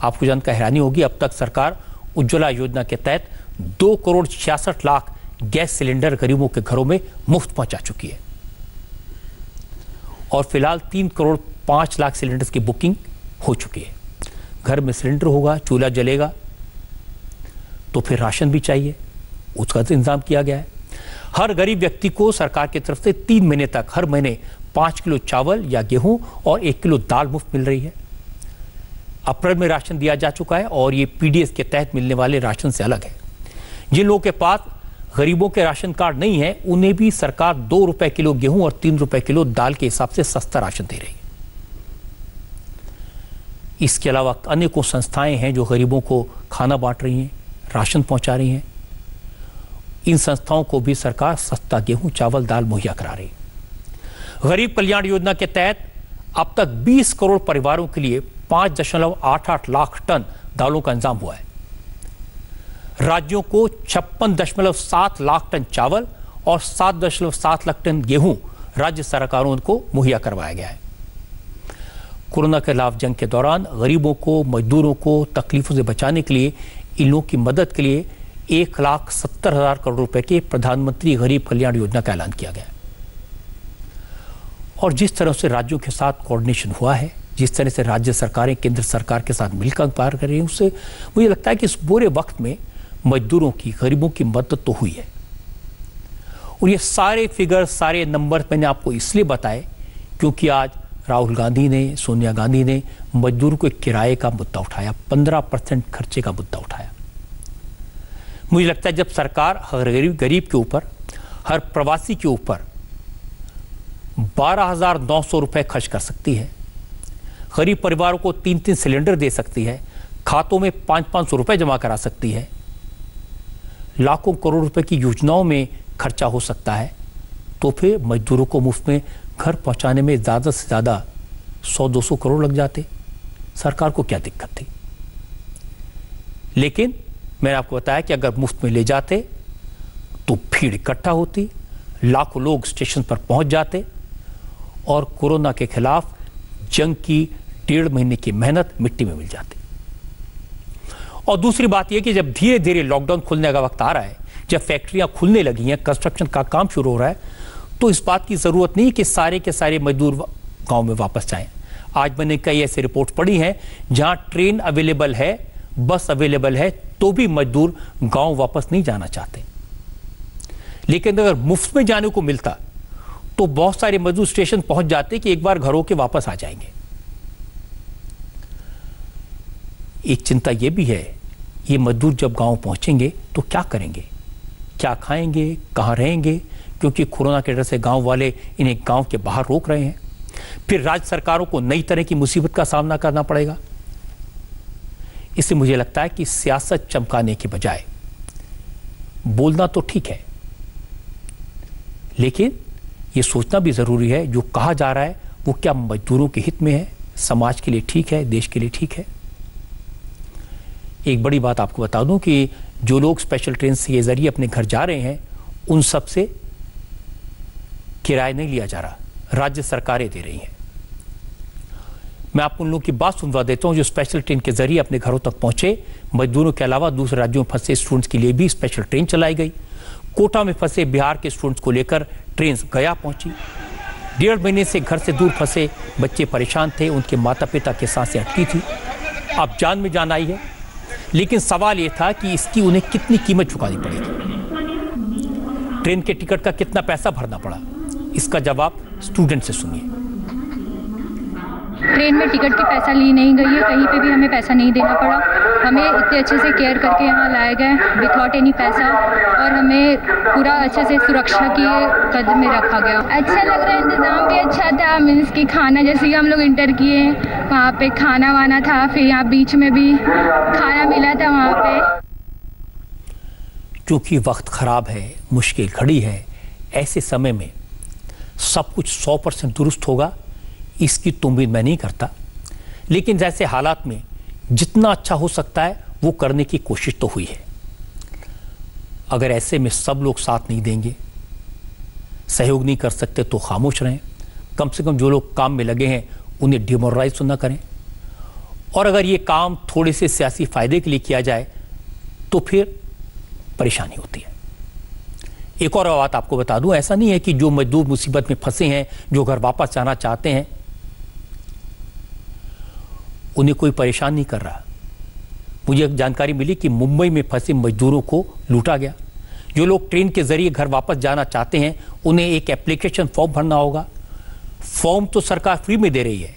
आपको जानकर हैरानी होगी, अब तक सरकार उज्ज्वला योजना के तहत दो करोड़ छियासठ लाख गैस सिलेंडर गरीबों के घरों में मुफ़्त पहुँचा चुकी है। और फ़िलहाल तीन करोड़ पाँच लाख सिलेंडर्स की बुकिंग हो चुकी है। घर में सिलेंडर होगा, चूल्हा जलेगा तो फिर राशन भी चाहिए। उसका तो इंतज़ाम किया गया है। हर गरीब व्यक्ति को सरकार की तरफ़ से तीन महीने तक, हर महीने पाँच किलो चावल या गेहूँ और एक किलो दाल मुफ़्त मिल रही है। अप्रैल में राशन दिया जा चुका है और ये पीडीएस के तहत मिलने वाले राशन से अलग है। जिन लोगों के पास गरीबों के राशन कार्ड नहीं है, उन्हें भी सरकार दो रुपए किलो गेहूँ और तीन रुपए किलो दाल के हिसाब से सस्ता राशन दे रही है। इसके अलावा अनेकों संस्थाएँ हैं जो गरीबों को खाना बांट रही हैं, राशन पहुँचा रही हैं। इन संस्थाओं को भी सरकार सस्ता गेहूँ, चावल, दाल, मुहैया करा रही गरीब कल्याण योजना के तहत अब तक 20 करोड़ परिवारों के लिए पाँच दशमलव आठ आठ लाख टन दालों का इंतज़ाम हुआ है। राज्यों को छप्पन लाख टन चावल और सात दशमलव सात लाख टन गेहूँ राज्य सरकारों को मुहैया करवाया गया है। कोरोना के खिलाफ जंग के दौरान गरीबों को, मजदूरों को तकलीफों से बचाने के लिए इन लोगों की मदद के लिए एक लाख सत्तर हज़ार करोड़ रुपए के प्रधानमंत्री गरीब कल्याण योजना का ऐलान किया गया। और जिस तरह से राज्यों के साथ कोऑर्डिनेशन हुआ है, जिस तरह से राज्य सरकारें केंद्र सरकार के साथ मिलकर पार कर रही हैं, उससे मुझे लगता है कि इस बुरे वक्त में मजदूरों की, गरीबों की मदद तो हुई है। और ये सारे फिगर सारे नंबर मैंने आपको इसलिए बताए क्योंकि आज राहुल गांधी ने, सोनिया गांधी ने मजदूर को किराए का मुद्दा उठाया, पंद्रह परसेंट खर्चे का मुद्दा उठाया। मुझे लगता है जब सरकार हर गरीब गरीब के ऊपर, हर प्रवासी के ऊपर बारह हज़ार नौ सौ रुपए खर्च कर सकती है, गरीब परिवारों को तीन तीन सिलेंडर दे सकती है, खातों में पाँच पाँच सौ रुपए जमा करा सकती है, लाखों करोड़ रुपए की योजनाओं में खर्चा हो सकता है तो फिर मजदूरों को मुफ़्त में घर पहुँचाने में ज़्यादा से ज़्यादा सौ, दो सौ करोड़ लग जाते। सरकार को क्या दिक्कत थी? लेकिन मैंने आपको बताया कि अगर मुफ़्त में ले जाते तो भीड़ इकट्ठा होती, लाखों लोग स्टेशन पर पहुँच जाते और कोरोना के खिलाफ जंग की डेढ़ महीने की मेहनत मिट्टी में मिल जाती। और दूसरी बात यह कि जब धीरे धीरे लॉकडाउन खुलने का वक्त आ रहा है, जब फैक्ट्रियाँ खुलने लगी हैं कंस्ट्रक्शन का काम शुरू हो रहा है तो इस बात की ज़रूरत नहीं कि सारे के सारे मजदूर गाँव में वापस जाएँ। आज मैंने कई ऐसे रिपोर्ट पढ़ी हैं, जहाँ ट्रेन अवेलेबल है, बस अवेलेबल है तो भी मजदूर गाँव वापस नहीं जाना चाहते। लेकिन अगर मुफ़्त में जाने को मिलता तो बहुत सारे मजदूर स्टेशन पहुँच जाते कि एक बार घरों के वापस आ जाएँगे। एक चिंता यह भी है, ये मजदूर जब गाँव पहुँचेंगे तो क्या करेंगे? क्या खाएँगे? कहाँ रहेंगे? क्योंकि कोरोना के डर से गाँव वाले इन्हें गाँव के बाहर रोक रहे हैं। फिर राज्य सरकारों को नई तरह की मुसीबत का सामना करना पड़ेगा। इससे मुझे लगता है कि सियासत चमकाने के बजाय बोलना तो ठीक है, लेकिन यह सोचना भी ज़रूरी है, जो कहा जा रहा है, वो क्या मजदूरों के हित में है? समाज के लिए ठीक है, देश के लिए ठीक है? एक बड़ी बात आपको बता दूँ कि जो लोग स्पेशल ट्रेन के ज़रिए अपने घर जा रहे हैं, उन सबसे किराया नहीं लिया जा रहा। राज्य सरकारें दे रही हैं। मैं आपको उन लोगों की बात सुनवा देता हूँ जो स्पेशल ट्रेन के ज़रिए अपने घरों तक पहुँचे। मजदूरों के अलावा दूसरे राज्यों में फंसे स्टूडेंट्स के लिए भी स्पेशल ट्रेन चलाई गई। कोटा में फंसे बिहार के स्टूडेंट्स को लेकर ट्रेन गया पहुँची। डेढ़ महीने से घर से दूर फंसे बच्चे परेशान थे, उनके माता पिता के साँसें अटकी थी। अब जान में जान आई है। लेकिन सवाल यह था कि इसकी उन्हें कितनी कीमत चुकानी पड़ेगी? ट्रेन के टिकट का कितना पैसा भरना पड़ा? इसका जवाब स्टूडेंट से सुनिए।
ट्रेन में टिकट की पैसा ली नहीं गई है कहीं पे भी हमें पैसा नहीं देना पड़ा। हमें इतने अच्छे से केयर करके यहाँ लाए गए विथआउट एनी पैसा और हमें पूरा अच्छे से सुरक्षा की कद में रखा गया। अच्छा लग रहा है इंतज़ाम भी अच्छा था मीन्स कि खाना जैसे कि हम लोग इंटर किए वहाँ पे खाना वाना था फिर यहाँ बीच में भी खाना मिला था वहाँ पे।
क्योंकि वक्त खराब है मुश्किल घड़ी है ऐसे समय में सब कुछ सौ परसेंट दुरुस्त होगा, इसकी तो उम्मीद मैं नहीं करता। लेकिन जैसे हालात में जितना अच्छा हो सकता है, वो करने की कोशिश तो हुई है। अगर ऐसे में सब लोग साथ नहीं देंगे, सहयोग नहीं कर सकते तो खामोश रहें। कम से कम जो लोग काम में लगे हैं, उन्हें डिमोरलाइज तो ना करें। और अगर ये काम थोड़े से सियासी फ़ायदे के लिए किया जाए तो फिर परेशानी होती है। एक और बात आपको बता दूँ, ऐसा नहीं है कि जो मजदूर मुसीबत में फंसे हैं, जो घर वापस जाना चाहते हैं, उन्हें कोई परेशान नहीं कर रहा। मुझे जानकारी मिली कि मुंबई में फंसे मजदूरों को लूटा गया। जो लोग ट्रेन के ज़रिए घर वापस जाना चाहते हैं, उन्हें एक एप्लीकेशन फॉर्म भरना होगा। फॉर्म तो सरकार फ्री में दे रही है,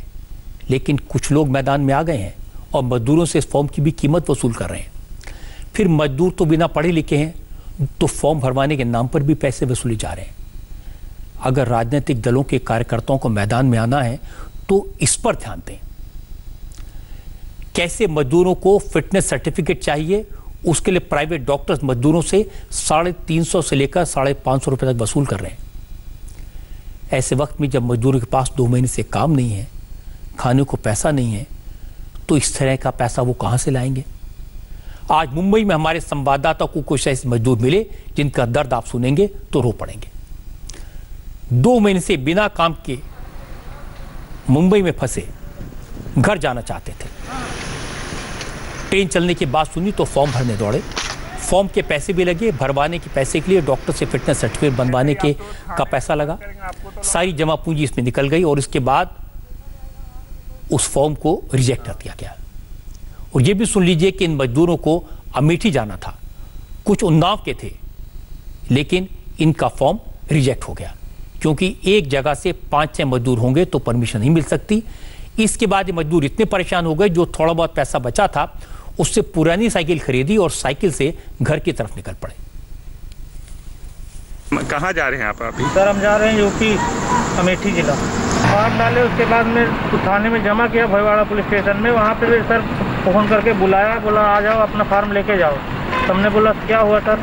लेकिन कुछ लोग मैदान में आ गए हैं और मजदूरों से इस फॉर्म की भी कीमत वसूल कर रहे हैं। फिर मजदूर तो बिना पढ़े लिखे हैं तो फॉर्म भरवाने के नाम पर भी पैसे वसूले जा रहे हैं। अगर राजनीतिक दलों के कार्यकर्ताओं को मैदान में आना है तो इस पर ध्यान दें। कैसे मजदूरों को फिटनेस सर्टिफिकेट चाहिए, उसके लिए प्राइवेट डॉक्टर्स मजदूरों से साढ़े तीन सौ से लेकर साढ़े पाँच सौ रुपए तक वसूल कर रहे हैं। ऐसे वक्त में जब मजदूरों के पास दो महीने से काम नहीं है, खाने को पैसा नहीं है तो इस तरह का पैसा वो कहाँ से लाएँगे? आज मुंबई में हमारे संवाददाता को कुछ ऐसे मजदूर मिले जिनका दर्द आप सुनेंगे तो रो पड़ेंगे। दो महीने से बिना काम के मुंबई में फंसे घर जाना चाहते थे। ट्रेन चलने की बात सुनी तो फॉर्म भरने दौड़े। फॉर्म के पैसे भी लगे, भरवाने के पैसे के लिए डॉक्टर से फिटनेस सर्टिफिकेट बनवाने के का पैसा लगा। सारी जमा पूंजी इसमें निकल गई और इसके बाद उस फॉर्म को रिजेक्ट कर दिया गया। और ये भी सुन लीजिए कि इन मजदूरों को अमेठी जाना था। कुछ उन्नाव के थे, लेकिन इनका फॉर्म रिजेक्ट हो गया। क्योंकि एक जगह से पाँच, छह मजदूर होंगे तो परमिशन नहीं मिल सकती। इसके बाद ये मजदूर इतने परेशान हो गए, जो थोड़ा बहुत पैसा बचा था, उससे पुरानी साइकिल खरीदी और साइकिल से घर की तरफ़ निकल पड़े।
कहाँ जा रहे हैं आप अभी?
सर हम जा रहे हैं यूपी अमेठी जिला। फॉर्म डाले उसके बाद में थाने में जमा किया भयवाड़ा पुलिस स्टेशन में। वहाँ पे भी सर फ़ोन करके बुलाया बोला आ जाओ अपना फार्म लेके जाओ। तो हमने बोला क्या हुआ सर?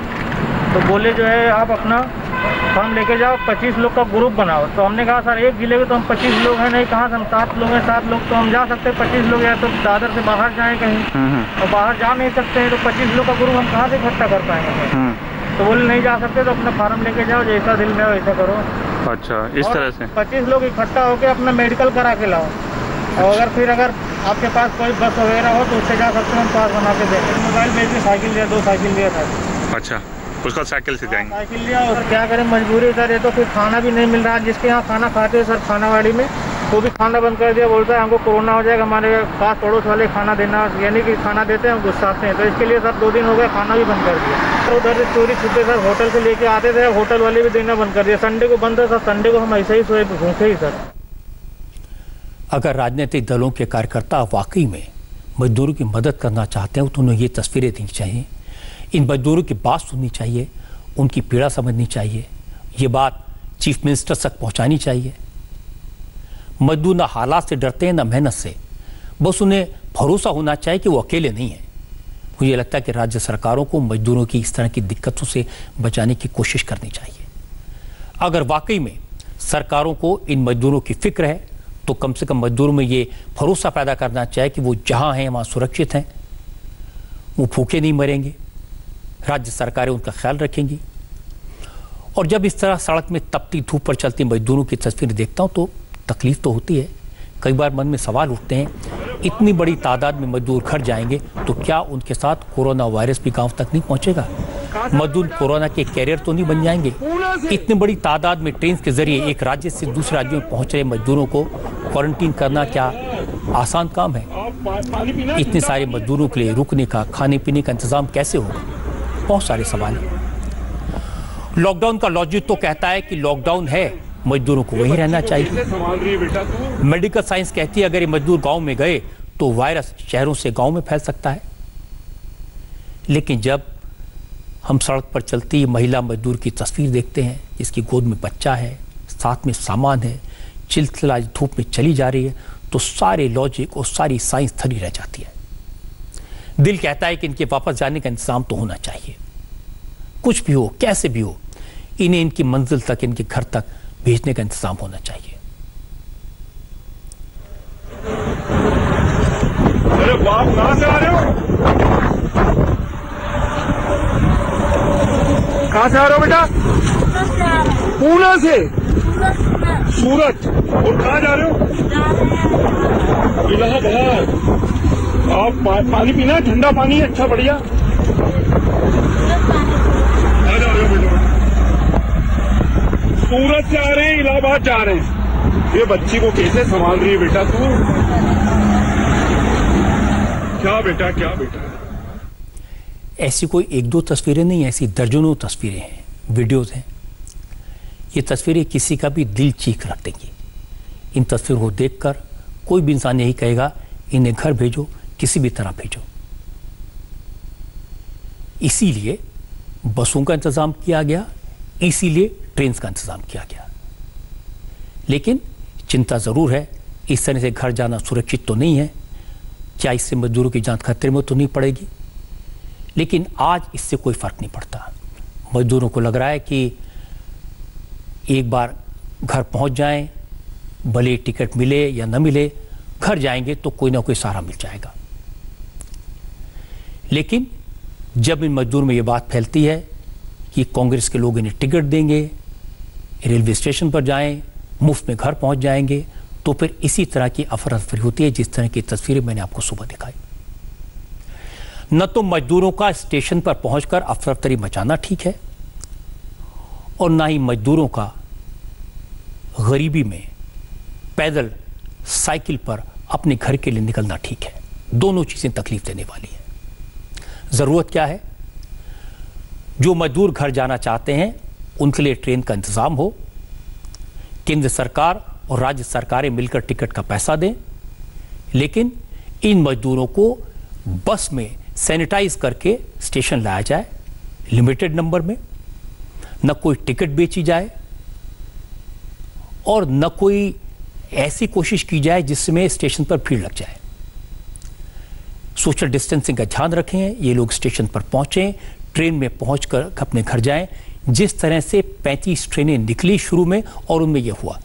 तो बोले जो है आप अपना फॉर्म लेके जाओ पच्चीस लोग का ग्रुप बनाओ। तो हमने कहा सर एक ज़िले के तो हम पच्चीस लोग हैं नहीं कहाँ से हम? सात लोग हैं सात लोग तो हम जा सकते हैं पच्चीस लोग या तो दादर से बाहर जाएँ कहीं। और बाहर जा नहीं सकते हैं तो पच्चीस लोग का ग्रुप हम कहाँ से इकट्ठा कर पाएँगे? तो बोले नहीं जा सकते तो अपना फार्म लेके जाओ जैसा दिल में हो वैसा करो।
अच्छा इस तरह से?
पच्चीस लोग इकट्ठा होकर अपना मेडिकल करा के लाओ। और अगर फिर अगर आपके पास कोई बस वगैरह हो तो उससे जा सकते हैं हम पास बना के देंगे। मोबाइल बेच के साइकिल लिया दो साइकिल लिया था।
अच्छा उसका साइकिल से जाएँगे?
साइकिल लिया और क्या करें मजबूरी सर ये तो फिर खाना भी नहीं मिल रहा। जिसके यहाँ खाना खाते हैं सर खाना वाड़ी में वो भी खाना बंद कर दिया बोलता है हमको कोरोना हो जाएगा हमारे पास पड़ोस वाले खाना देना यानी कि खाना देते हैं हम गुस्साते हैं। तो इसके लिए सर दो दिन हो गए खाना भी बंद कर दिया। तो उधर से चोरी छुपे सर होटल से लेके आते थे, होटल वाले भी देना बंद कर दिया। संडे को बंद है सर संडे को हम ऐसे ही सोए, भूखे ही सर।
अगर राजनीतिक दलों के कार्यकर्ता वाकई में मजदूरों की मदद करना चाहते हैं तो उन्हें ये तस्वीरें देनी चाहिए। इन मजदूरों की बात सुननी चाहिए, उनकी पीड़ा समझनी चाहिए। ये बात चीफ मिनिस्टर तक पहुंचानी चाहिए। मजदूर ना हालात से डरते हैं, ना मेहनत से। बस उन्हें भरोसा होना चाहिए कि वो अकेले नहीं है। मुझे लगता है कि राज्य सरकारों को मजदूरों की इस तरह की दिक्कतों से बचाने की कोशिश करनी चाहिए। अगर वाकई में सरकारों को इन मजदूरों की फ़िक्र है तो कम से कम मजदूरों में ये भरोसा पैदा करना चाहिए कि वो जहाँ हैं, वहाँ सुरक्षित हैं। वो भूखे नहीं मरेंगे। राज्य सरकारें उनका ख्याल रखेंगी। और जब इस तरह सड़क में तपती धूप पर चलती मजदूरों की तस्वीरें देखता हूँ तो तकलीफ़ तो होती है। कई बार मन में सवाल उठते हैं, इतनी बड़ी तादाद में मजदूर घर जाएँगे तो क्या उनके साथ कोरोना वायरस भी गाँव तक नहीं पहुंचेगा? मजदूर कोरोना के कैरियर तो नहीं बन जाएँगे। इतनी बड़ी तादाद में ट्रेन के ज़रिए एक राज्य से दूसरे राज्य में पहुँच रहे मजदूरों को क्वारंटीन करना क्या आसान काम है? इतने सारे मजदूरों के लिए रुकने का खाने पीने का इंतज़ाम कैसे होगा? बहुत सारे सवाल हैं। लॉकडाउन का लॉजिक तो कहता है कि लॉकडाउन है मजदूरों को वहीं रहना चाहिए। मेडिकल साइंस कहती है अगर ये मजदूर गाँव में गए तो वायरस शहरों से गाँव में फैल सकता है। लेकिन जब हम सड़क पर चलती महिला मजदूर की तस्वीर देखते हैं जिसकी गोद में बच्चा है साथ में सामान है चिलचिला धूप में चली जा रही है तो सारे लॉजिक और सारी साइंस थरी रह जाती है। दिल कहता है कि इनके वापस जाने का इंतज़ाम तो होना चाहिए। कुछ भी हो कैसे भी हो इन्हें इनकी मंजिल तक इनके घर तक भेजने का इंतज़ाम होना चाहिए।
अरे बाप, कहाँ से आ रहे हो? कहाँ से आ रहे हो बेटा? पूना से। सूरत। और कहाँ जा रहे हो? इलाहाबाद। आप पानी पीना ठंडा पानी अच्छा बढ़िया कहाँ जा रहे हो बेटा सूरत से आ रहे हैं, इलाहाबाद जा रहे हैं। ये बच्ची को कैसे संभाल रही है बेटा तू? क्या बेटा क्या बेटा?
ऐसी कोई एक दो तस्वीरें नहीं ऐसी दर्जनों तस्वीरें हैं, वीडियोस हैं। ये तस्वीरें किसी का भी दिल चीख रख देंगी। इन तस्वीरों को देखकर कोई भी इंसान यही कहेगा, इन्हें घर भेजो, किसी भी तरह भेजो। इसीलिए बसों का इंतज़ाम किया गया, इसीलिए ट्रेन का इंतज़ाम किया गया। लेकिन चिंता ज़रूर है, इस तरह से घर जाना सुरक्षित तो नहीं है। क्या इससे मजदूरों की जान खतरे में तो नहीं पड़ेगी? लेकिन आज इससे कोई फ़र्क नहीं पड़ता। मजदूरों को लग रहा है कि एक बार घर पहुँच जाएँ, भले टिकट मिले या न मिले, घर जाएँगे तो कोई ना कोई सहारा मिल जाएगा। लेकिन जब इन मजदूर में ये बात फैलती है कि कांग्रेस के लोग इन्हें टिकट देंगे रेलवे स्टेशन पर जाएँ, मुफ़्त में घर पहुँच जाएँगे तो फिर इसी तरह की अफरा तफरी होती है, जिस तरह की तस्वीरें मैंने आपको सुबह दिखाई। न तो मजदूरों का स्टेशन पर पहुंचकर अफरतफरी मचाना ठीक है, और ना ही मजदूरों का गरीबी में पैदल साइकिल पर अपने घर के लिए निकलना ठीक है। दोनों चीज़ें तकलीफ़ देने वाली है। ज़रूरत क्या है? जो मजदूर घर जाना चाहते हैं उनके लिए ट्रेन का इंतज़ाम हो। केंद्र सरकार और राज्य सरकारें मिलकर टिकट का पैसा दें। लेकिन इन मजदूरों को बस में सैनिटाइज करके स्टेशन लाया जाए, लिमिटेड नंबर में। न कोई टिकट बेची जाए और न कोई ऐसी कोशिश की जाए जिसमें स्टेशन पर भीड़ लग जाए। सोशल डिस्टेंसिंग का ध्यान रखें, ये लोग स्टेशन पर पहुंचें, ट्रेन में पहुंचकर अपने घर जाएँ। जिस तरह से 35 ट्रेनें निकली शुरू में और उनमें यह हुआ।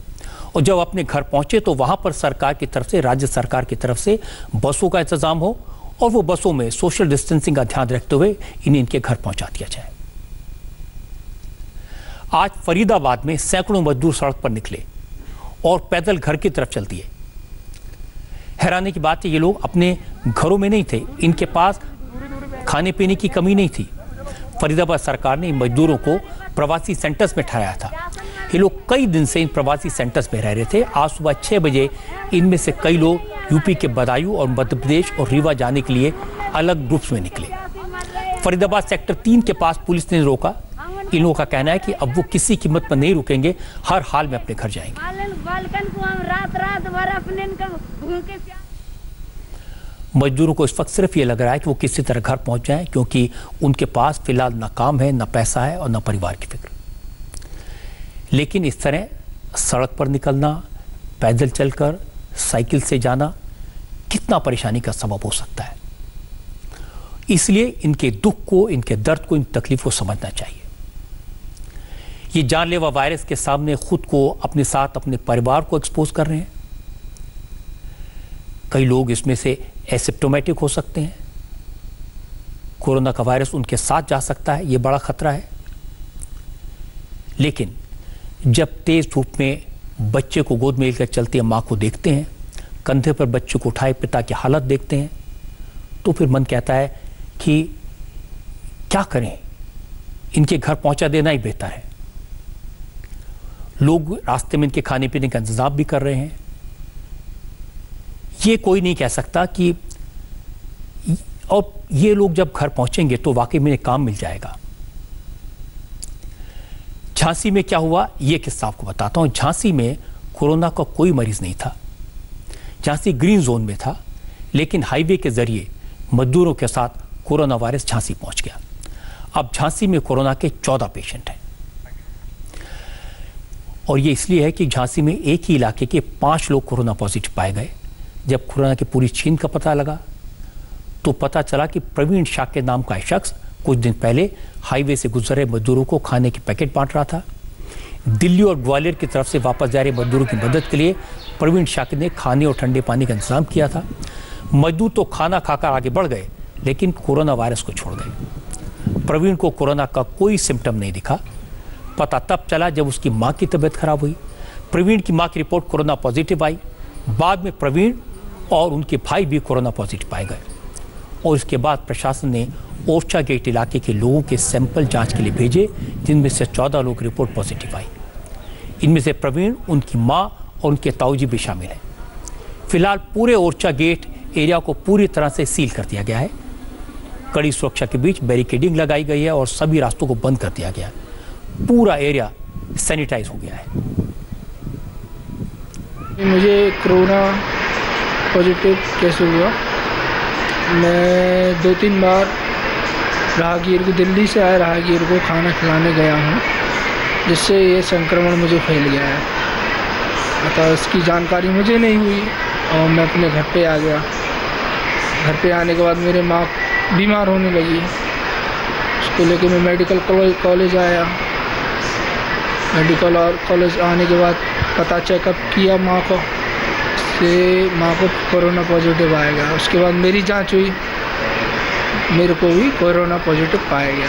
और जब अपने घर पहुँचे तो वहाँ पर सरकार की तरफ़ से, राज्य सरकार की तरफ़ से बसों का इंतज़ाम हो और वो बसों में सोशल डिस्टेंसिंग का ध्यान रखते हुए इन्हें इनके घर पहुँचा दिया जाए। आज फरीदाबाद में सैकड़ों मजदूर सड़क पर निकले और पैदल घर की तरफ़ चल दिए। हैरानी की बात है, ये लोग अपने घरों में नहीं थे। इनके पास खाने पीने की कमी नहीं थी। फरीदाबाद सरकार ने इन मजदूरों को प्रवासी सेंटर्स में ठहराया था। ये लोग कई दिन से इन प्रवासी सेंटर्स में रह रहे थे। आज सुबह छह बजे इनमें से कई लोग यूपी के बदायूं और मध्य प्रदेश और रीवा जाने के लिए अलग ग्रुप्स में निकले। फरीदाबाद सेक्टर तीन के पास पुलिस ने रोका। इन लोगों का कहना है कि अब वो किसी कीमत पर नहीं रुकेंगे, हर हाल में अपने घर जाएँगे
बालन बालकन को हम रात रात भर अपने इनका भूखे प्यासे
मजदूरों को इस वक्त सिर्फ़ ये लग रहा है कि वो किसी तरह घर पहुँच जाएँ, क्योंकि उनके पास फ़िलहाल ना काम है, ना पैसा है और ना परिवार की फ़िक्र। लेकिन इस तरह सड़क पर निकलना, पैदल चलकर साइकिल से जाना कितना परेशानी का सबब हो सकता है। इसलिए इनके दुख को, इनके दर्द को, इन तकलीफ़ को समझना चाहिए। ये जानलेवा वायरस के सामने खुद को अपने साथ, अपने परिवार को एक्सपोज कर रहे हैं। कई लोग इसमें से एसिप्टोमेटिक हो सकते हैं। कोरोना का वायरस उनके साथ जा सकता है, ये बड़ा खतरा है। लेकिन जब तेज धूप में बच्चे को गोद में लेकर चलती माँ को देखते हैं, कंधे पर बच्चे को उठाए, पिता की हालत देखते हैं तो फिर मन कहता है कि क्या करें? इनके घर पहुँचा देना ही बेहतर है। लोग रास्ते में इनके खाने पीने का इंतज़ाम भी कर रहे हैं। ये कोई नहीं कह सकता कि और ये लोग जब घर पहुँचेंगे तो वाकई में काम मिल जाएगा। झांसी में क्या हुआ, ये किस्सा आपको बताता हूँ। झांसी में कोरोना का कोई मरीज़ नहीं था। झांसी ग्रीन जोन में था, लेकिन हाईवे के ज़रिए मजदूरों के साथ कोरोना वायरस झांसी पहुँच गया। अब झांसी में कोरोना के चौदह पेशेंट हैं। और ये इसलिए है कि झांसी में एक ही इलाके के पाँच लोग कोरोना पॉजिटिव पाए गए। जब कोरोना की पूरी चीन का पता लगा तो पता चला कि प्रवीण शाह के नाम का शख्स कुछ दिन पहले हाईवे से गुजर रहे मजदूरों को खाने के पैकेट बांट रहा था। दिल्ली और ग्वालियर की तरफ़ से वापस जा रहे मजदूरों की मदद के लिए प्रवीण शाकिर ने खाने और ठंडे पानी का इंतज़ाम किया था। मजदूर तो खाना खाकर आगे बढ़ गए, लेकिन कोरोना वायरस को छोड़ गए। प्रवीण को कोरोना का कोई सिम्टम नहीं दिखा। पता तब चला जब उसकी माँ की तबीयत खराब हुई। प्रवीण की माँ की रिपोर्ट कोरोना पॉजिटिव आई। बाद में प्रवीण और उनके भाई भी कोरोना पॉजिटिव पाए गए। और इसके बाद प्रशासन ने ओरछा गेट इलाके के लोगों के सैंपल जाँच के लिए भेजे, जिनमें से चौदह लोग रिपोर्ट पॉजिटिव आई। इनमें से प्रवीण, उनकी माँ और उनके ताऊजी भी शामिल हैं। फ़िलहाल पूरे ओरछा गेट एरिया को पूरी तरह से सील कर दिया गया है। कड़ी सुरक्षा के बीच बैरिकेडिंग लगाई गई है और सभी रास्तों को बंद कर दिया गया है। पूरा एरिया सैनिटाइज हो गया है।
मुझे कोरोना पॉजिटिव कैसे हुआ मैं दो तीन बार राहगीर को दिल्ली से आए राहगीर को खाना खिलाने गया हूँ, जिससे ये संक्रमण मुझे फैल गया है। अतः इसकी जानकारी मुझे नहीं हुई और मैं अपने घर पे आ गया। घर पे आने के बाद मेरे माँ बीमार होने लगी। उसको लेके मैं मेडिकल कॉलेज आया। मेडिकल और कॉलेज आने के बाद पता चेकअप किया माँ को। से माँ को कोरोना पॉजिटिव आएगा उसके बाद मेरी जाँच हुई। मेरे को भी कोरोना पॉजिटिव पाया गया।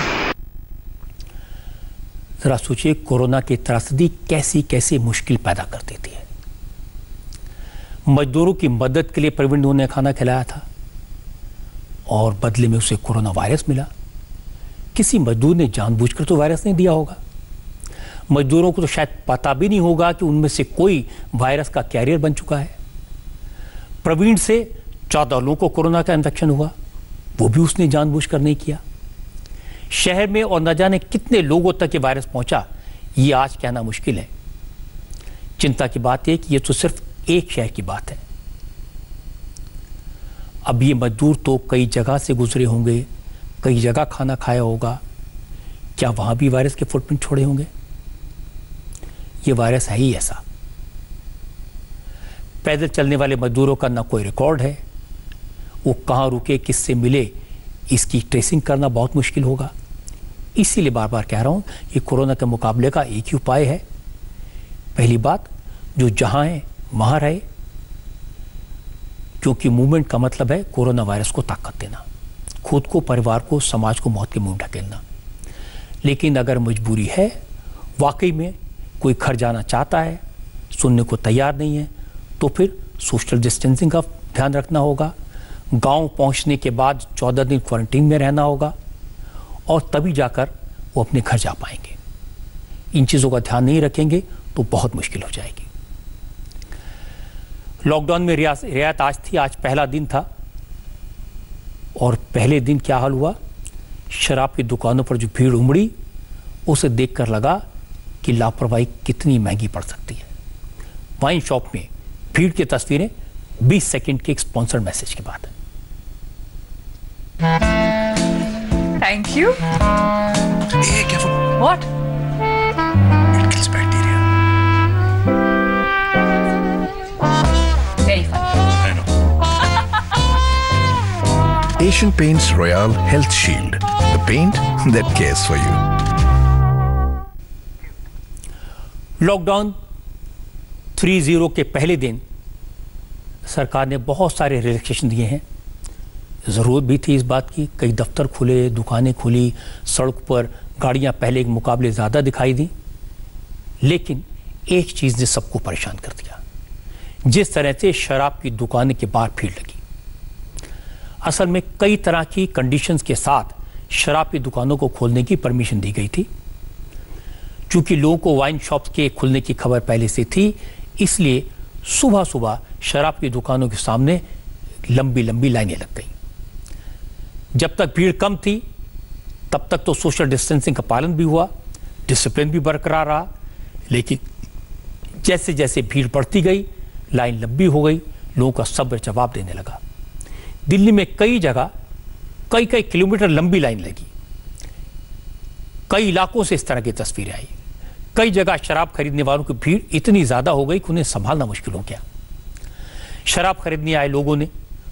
जरा सोचिए, कोरोना की त्रासदी कैसी कैसी मुश्किल पैदा कर देती है। मजदूरों की मदद के लिए प्रवीण ने खाना खिलाया था और बदले में उसे कोरोना वायरस मिला। किसी मजदूर ने जानबूझकर तो वायरस नहीं दिया होगा। मजदूरों को तो शायद पता भी नहीं होगा कि उनमें से कोई वायरस का कैरियर बन चुका है। प्रवीण से चौदह लोगों को कोरोना का इन्फेक्शन हुआ। वो भी उसने जानबूझकर नहीं किया। शहर में और न जाने कितने लोगों तक ये वायरस पहुँचा, ये आज कहना मुश्किल है। चिंता की बात यह कि ये तो सिर्फ़ एक शहर की बात है। अब ये मजदूर तो कई जगह से गुजरे होंगे, कई जगह खाना खाया होगा। क्या वहाँ भी वायरस के फुटप्रिंट छोड़े होंगे? ये वायरस है ही ऐसा। पैदल चलने वाले मजदूरों का ना कोई रिकॉर्ड है। वो कहाँ रुके, किससे मिले, इसकी ट्रेसिंग करना बहुत मुश्किल होगा। इसीलिए बार बार कह रहा हूँ कि कोरोना के मुकाबले का एक ही उपाय है। पहली बात, जो जहाँ है, वहाँ रहे। क्योंकि मूवमेंट का मतलब है कोरोना वायरस को ताकत देना। खुद को, परिवार को, समाज को मौत के मुँह ढकेलना। लेकिन अगर मजबूरी है, वाकई में कोई घर जाना चाहता है, सुनने को तैयार नहीं है तो फिर सोशल डिस्टेंसिंग का ध्यान रखना होगा। गाँव पहुँचने के बाद चौदह दिन क्वारंटीन में रहना होगा और तभी जाकर वो अपने घर जा पाएँगे। इन चीज़ों का ध्यान नहीं रखेंगे तो बहुत मुश्किल हो जाएगी। लॉकडाउन में रियायत आज थी, आज पहला दिन था। और पहले दिन क्या हाल हुआ? शराब की दुकानों पर जो भीड़ उमड़ी, उसे देखकर लगा कि लापरवाही कितनी महँगी पड़ सकती है। वाइन शॉप में भीड़ की तस्वीरें 20 सेकंड के एक स्पॉन्सर मैसेज के बाद
funny.
I know. Asian Paints Royale Health Shield. The paint that cares for you.
Lockdown three zero के पहले दिन सरकार ने बहुत सारे रिलैक्सेशन दिए हैं। ज़रूरत भी थी इस बात की। कई दफ्तर खुले, दुकानें खुली, सड़क पर गाड़ियाँ पहले के मुकाबले ज़्यादा दिखाई दी। लेकिन एक चीज़ ने सबको परेशान कर दिया। जिस तरह से शराब की दुकानें के बाहर भीड़ लगी। असल में कई तरह की कंडीशंस के साथ शराब की दुकानों को खोलने की परमिशन दी गई थी। चूँकि लोगों को वाइन शॉप्स के खुलने की खबर पहले से थी इसलिए सुबह सुबह शराब की दुकानों के सामने लंबी लंबी लाइनें लग गई। जब तक भीड़ कम थी, तब तक तो सोशल डिस्टेंसिंग का पालन भी हुआ, डिसिप्लिन भी बरकरार रहा, लेकिन जैसे जैसे भीड़ बढ़ती गई, लाइन लंबी हो गई, लोगों का सब्र जवाब देने लगा। दिल्ली में कई जगह कई कई किलोमीटर लंबी लाइन लगी। कई इलाकों से इस तरह की तस्वीरें आई। कई जगह शराब खरीदने वालों की भीड़ इतनी ज़्यादा हो गई कि उन्हें संभालना मुश्किल हो गया। शराब खरीदने आए लोगों ने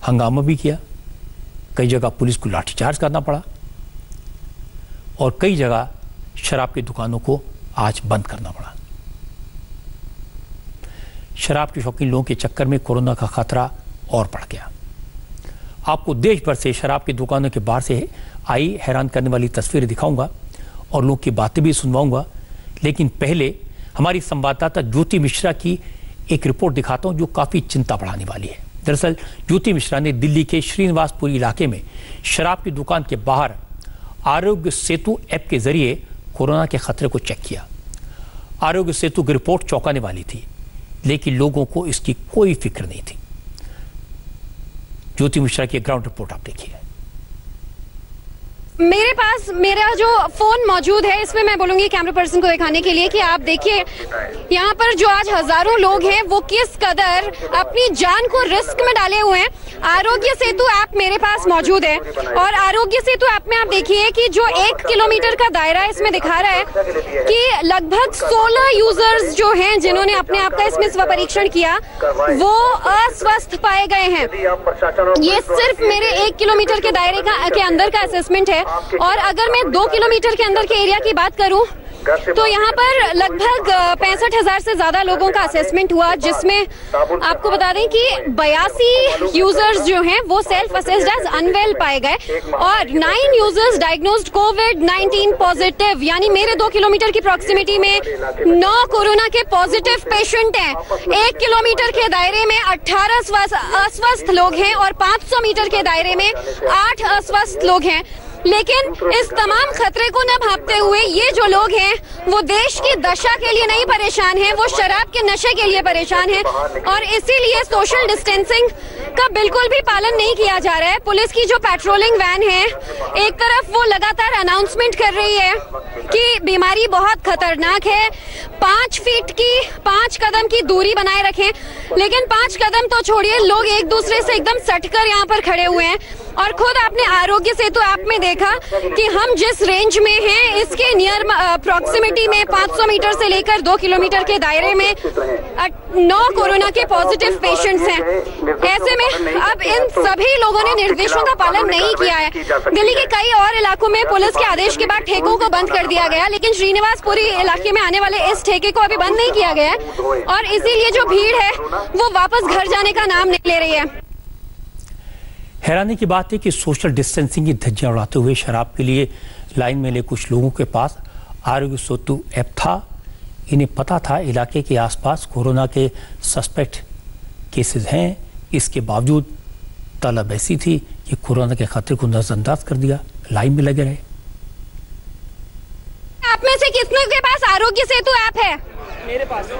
हंगामा भी किया। कई जगह पुलिस को लाठीचार्ज करना पड़ा और कई जगह शराब की दुकानों को आज बंद करना पड़ा। शराब के शौकीन लोगों के चक्कर में कोरोना का खतरा और बढ़ गया। आपको देश भर से शराब की दुकानों के बाहर से आई हैरान करने वाली तस्वीरें दिखाऊँगा और लोग की बातें भी सुनवाऊँगा। लेकिन पहले हमारी संवाददाता ज्योति मिश्रा की एक रिपोर्ट दिखाता हूँ जो काफ़ी चिंता बढ़ाने वाली है। दरअसल, ज्योति मिश्रा ने दिल्ली के श्रीनिवासपुरी इलाके में शराब की दुकान के बाहर आरोग्य सेतु ऐप के ज़रिए कोरोना के खतरे को चेक किया। आरोग्य सेतु की रिपोर्ट चौंकाने वाली थी, लेकिन लोगों को इसकी कोई फ़िक्र नहीं थी। ज्योति मिश्रा की ग्राउंड रिपोर्ट आप देखिए।
मेरे पास, मेरा जो फ़ोन मौजूद है, इसमें मैं बोलूँगी कैमरा पर्सन को दिखाने के लिए कि आप देखिए, यहाँ पर जो आज हज़ारों लोग हैं, वो किस कदर अपनी जान को रिस्क में डाले हुए हैं। आरोग्य सेतु ऐप मेरे पास मौजूद है। और आरोग्य सेतु ऐप में आप देखिए कि जो एक किलोमीटर का दायरा इसमें दिखा रहा है कि लगभग 16 यूज़र्स जो हैं, जिन्होंने अपने आप का इसमें स्व परीक्षण किया, वो अस्वस्थ पाए गए हैं। ये सिर्फ़ मेरे एक किलोमीटर के दायरे का, के अंदर का असेसमेंट है। और अगर मैं दो किलोमीटर के अंदर के एरिया की बात करूँ तो यहाँ पर लगभग पैंसठ हज़ार से ज़्यादा लोगों का असेसमेंट हुआ जिसमें आपको बता दें कि बयासी यूज़र्स जो हैं वो सेल्फ असेस्ड एज अनवेल पाए गए और nine users diagnosed covid 19 positive यानी मेरे दो किलोमीटर की प्रॉक्सिमिटी में नौ कोरोना के पॉजिटिव पेशेंट हैं। एक किलोमीटर के दायरे में 18 अस्वस्थ लोग हैं और 500 मीटर के दायरे में आठ अस्वस्थ लोग हैं। लेकिन इस तमाम खतरे को न भापते हुए ये जो लोग हैं वो देश की दशा के लिए नहीं परेशान हैं, वो शराब के नशे के लिए परेशान हैं और इसीलिए सोशल डिस्टेंसिंग का बिल्कुल भी पालन नहीं किया जा रहा है। पुलिस की जो पेट्रोलिंग वैन है, एक तरफ़ वो लगातार अनाउंसमेंट कर रही है कि बीमारी बहुत खतरनाक है। पाँच फीट की, पाँच कदम की दूरी बनाए रखें, लेकिन पाँच कदम तो छोड़िए, लोग एक दूसरे से एकदम सटकर यहाँ पर खड़े हुए हैं। और खुद आपने आरोग्य सेतु ऐप में देखा कि हम जिस रेंज में हैं, इसके नियर प्रॉक्सिमिटी में 500 मीटर से लेकर दो किलोमीटर के दायरे में नौ कोरोना के पॉजिटिव पेशेंट्स हैं। ऐसे में अब इन सभी लोगों ने निर्देशों का पालन नहीं किया है। दिल्ली के कई और इलाकों में पुलिस के आदेश के बाद ठेकों को बंद कर दिया गया, लेकिन श्रीनिवासपुरी इलाके में आने वाले इस ठेके को अभी बंद नहीं किया गया है और इसीलिए जो भीड़ है, वो वापस घर जाने का नाम नहीं ले रही है।
हैरानी की बात है कि सोशल डिस्टेंसिंग की धज्जियाँ उड़ाते हुए शराब के लिए लाइन में ले कुछ लोगों के पास आरोग्य सेतु ऐप था इन्हें पता था इलाके के आसपास कोरोना के सस्पेक्ट केसेस हैं। इसके बावजूद तलब ऐसी थी कि कोरोना के खतरे को नजरअंदाज कर दिया लाइन में लगे रहे।
आप में से कितने के पास आरोग्य सेतु ऐप है?
मेरे पास।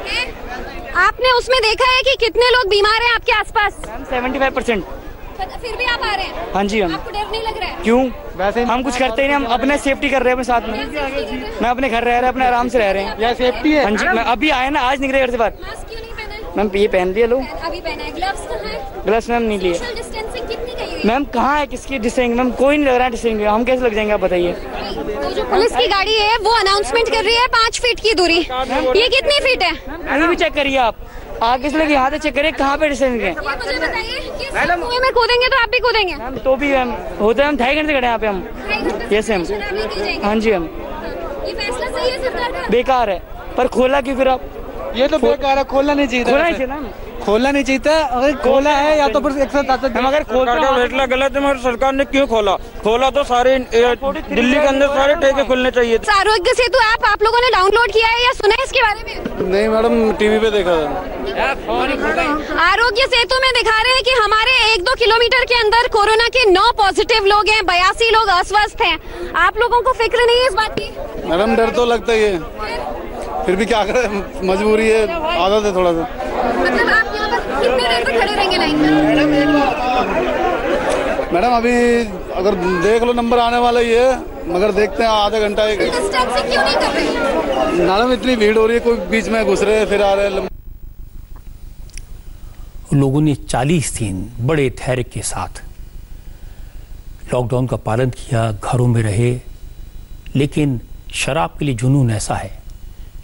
आपने उसमें देखा है कि कितने लोग बीमार हैं आपके आसपास?
सेवेंटी फाइव परसेंट
फिर भी आप आ रहे हैं?
हाँ जी हम
आपको डर नहीं लग रहा है?
क्यों? वैसे हम कुछ करते ही नहीं हम अपने सेफ्टी कर रहे हैं अपने साथ में। मैं अपने घर रह रहे हैं अपने आराम से रह रहे हैं।
यह सेफ्टी है।
हाँ जी मैं अभी आया ना आज निकले घर से बाहर। मैम ये पहन लिया लो
अभी पहना है। ग्लव्स कहाँ है?
ग्लव्स मैम नहीं लिए।
सोशल डिस्टेंसिंग कितनी कही हुई
मैम कहाँ है किसकी डिस्टेंस मैम कोई नहीं लग रहा है डिस्टेंस हम कैसे लग जाएँगे आप बताइए।
तो जो पुलिस की गाड़ी है वो अनाउंसमेंट कर रही है पाँच फीट की दूरी। ये कितनी फीट है?
अभी भी चेक करिए आप। आगे से लेके यहाँ तक चेक करिए कहाँ पे डिस्टेंस है।
कि कुएँ में कूदेंगे तो आप भी कूदेंगे
मैम तो भी मैम होते है हम ढाई घंटे खड़े हैं यहाँ पे हम। ये सेम हाँ जी हम।
ये फैसला सही है सरकार का?
बेकार है। पर खोला क्यों फिर आप?
ये तो बेकार है खोलना नहीं चाहिए था
खोलना ही चाहिए ना।
खोलना नहीं चाहिए था। अगर खोला है या तो फिर एक साथ आता
हम अगर
फैसला गलत है मगर सरकार ने क्यों खोला? खोला तो सारे दिल्ली के अंदर सारे ठेके खुलने चाहिए थे।
आरोग्य सेतु ऐप आप लोगों ने डाउनलोड किया है या सुना है इसके बारे में?
नहीं मैडम टीवी पे देखा था।
आरोग्य सेतु में दिखा रहे हैं कि हमारे एक दो किलोमीटर के अंदर कोरोना के नौ पॉजिटिव लोग हैं बयासी लोग अस्वस्थ हैं। आप लोगों को फ़िक्र नहीं है इस बात की?
मैडम डर तो लगता ही है। फिर भी क्या करें? मजबूरी है आदत है थोड़ा सा।
मतलब आप यहाँ पर कितने देर तक खड़े रहेंगे लाइन में?
मैडम अभी अगर देख लो नंबर आने वाला ही है मगर देखते हैं आधा घंटा एक
रहे
मैडम इतनी भीड़ हो रही है कोई बीच में घुस रहे फिर आ रहे
लोगों ने 40 दिन बड़े धैर्य के साथ लॉकडाउन का पालन किया घरों में रहे लेकिन शराब के लिए जुनून ऐसा है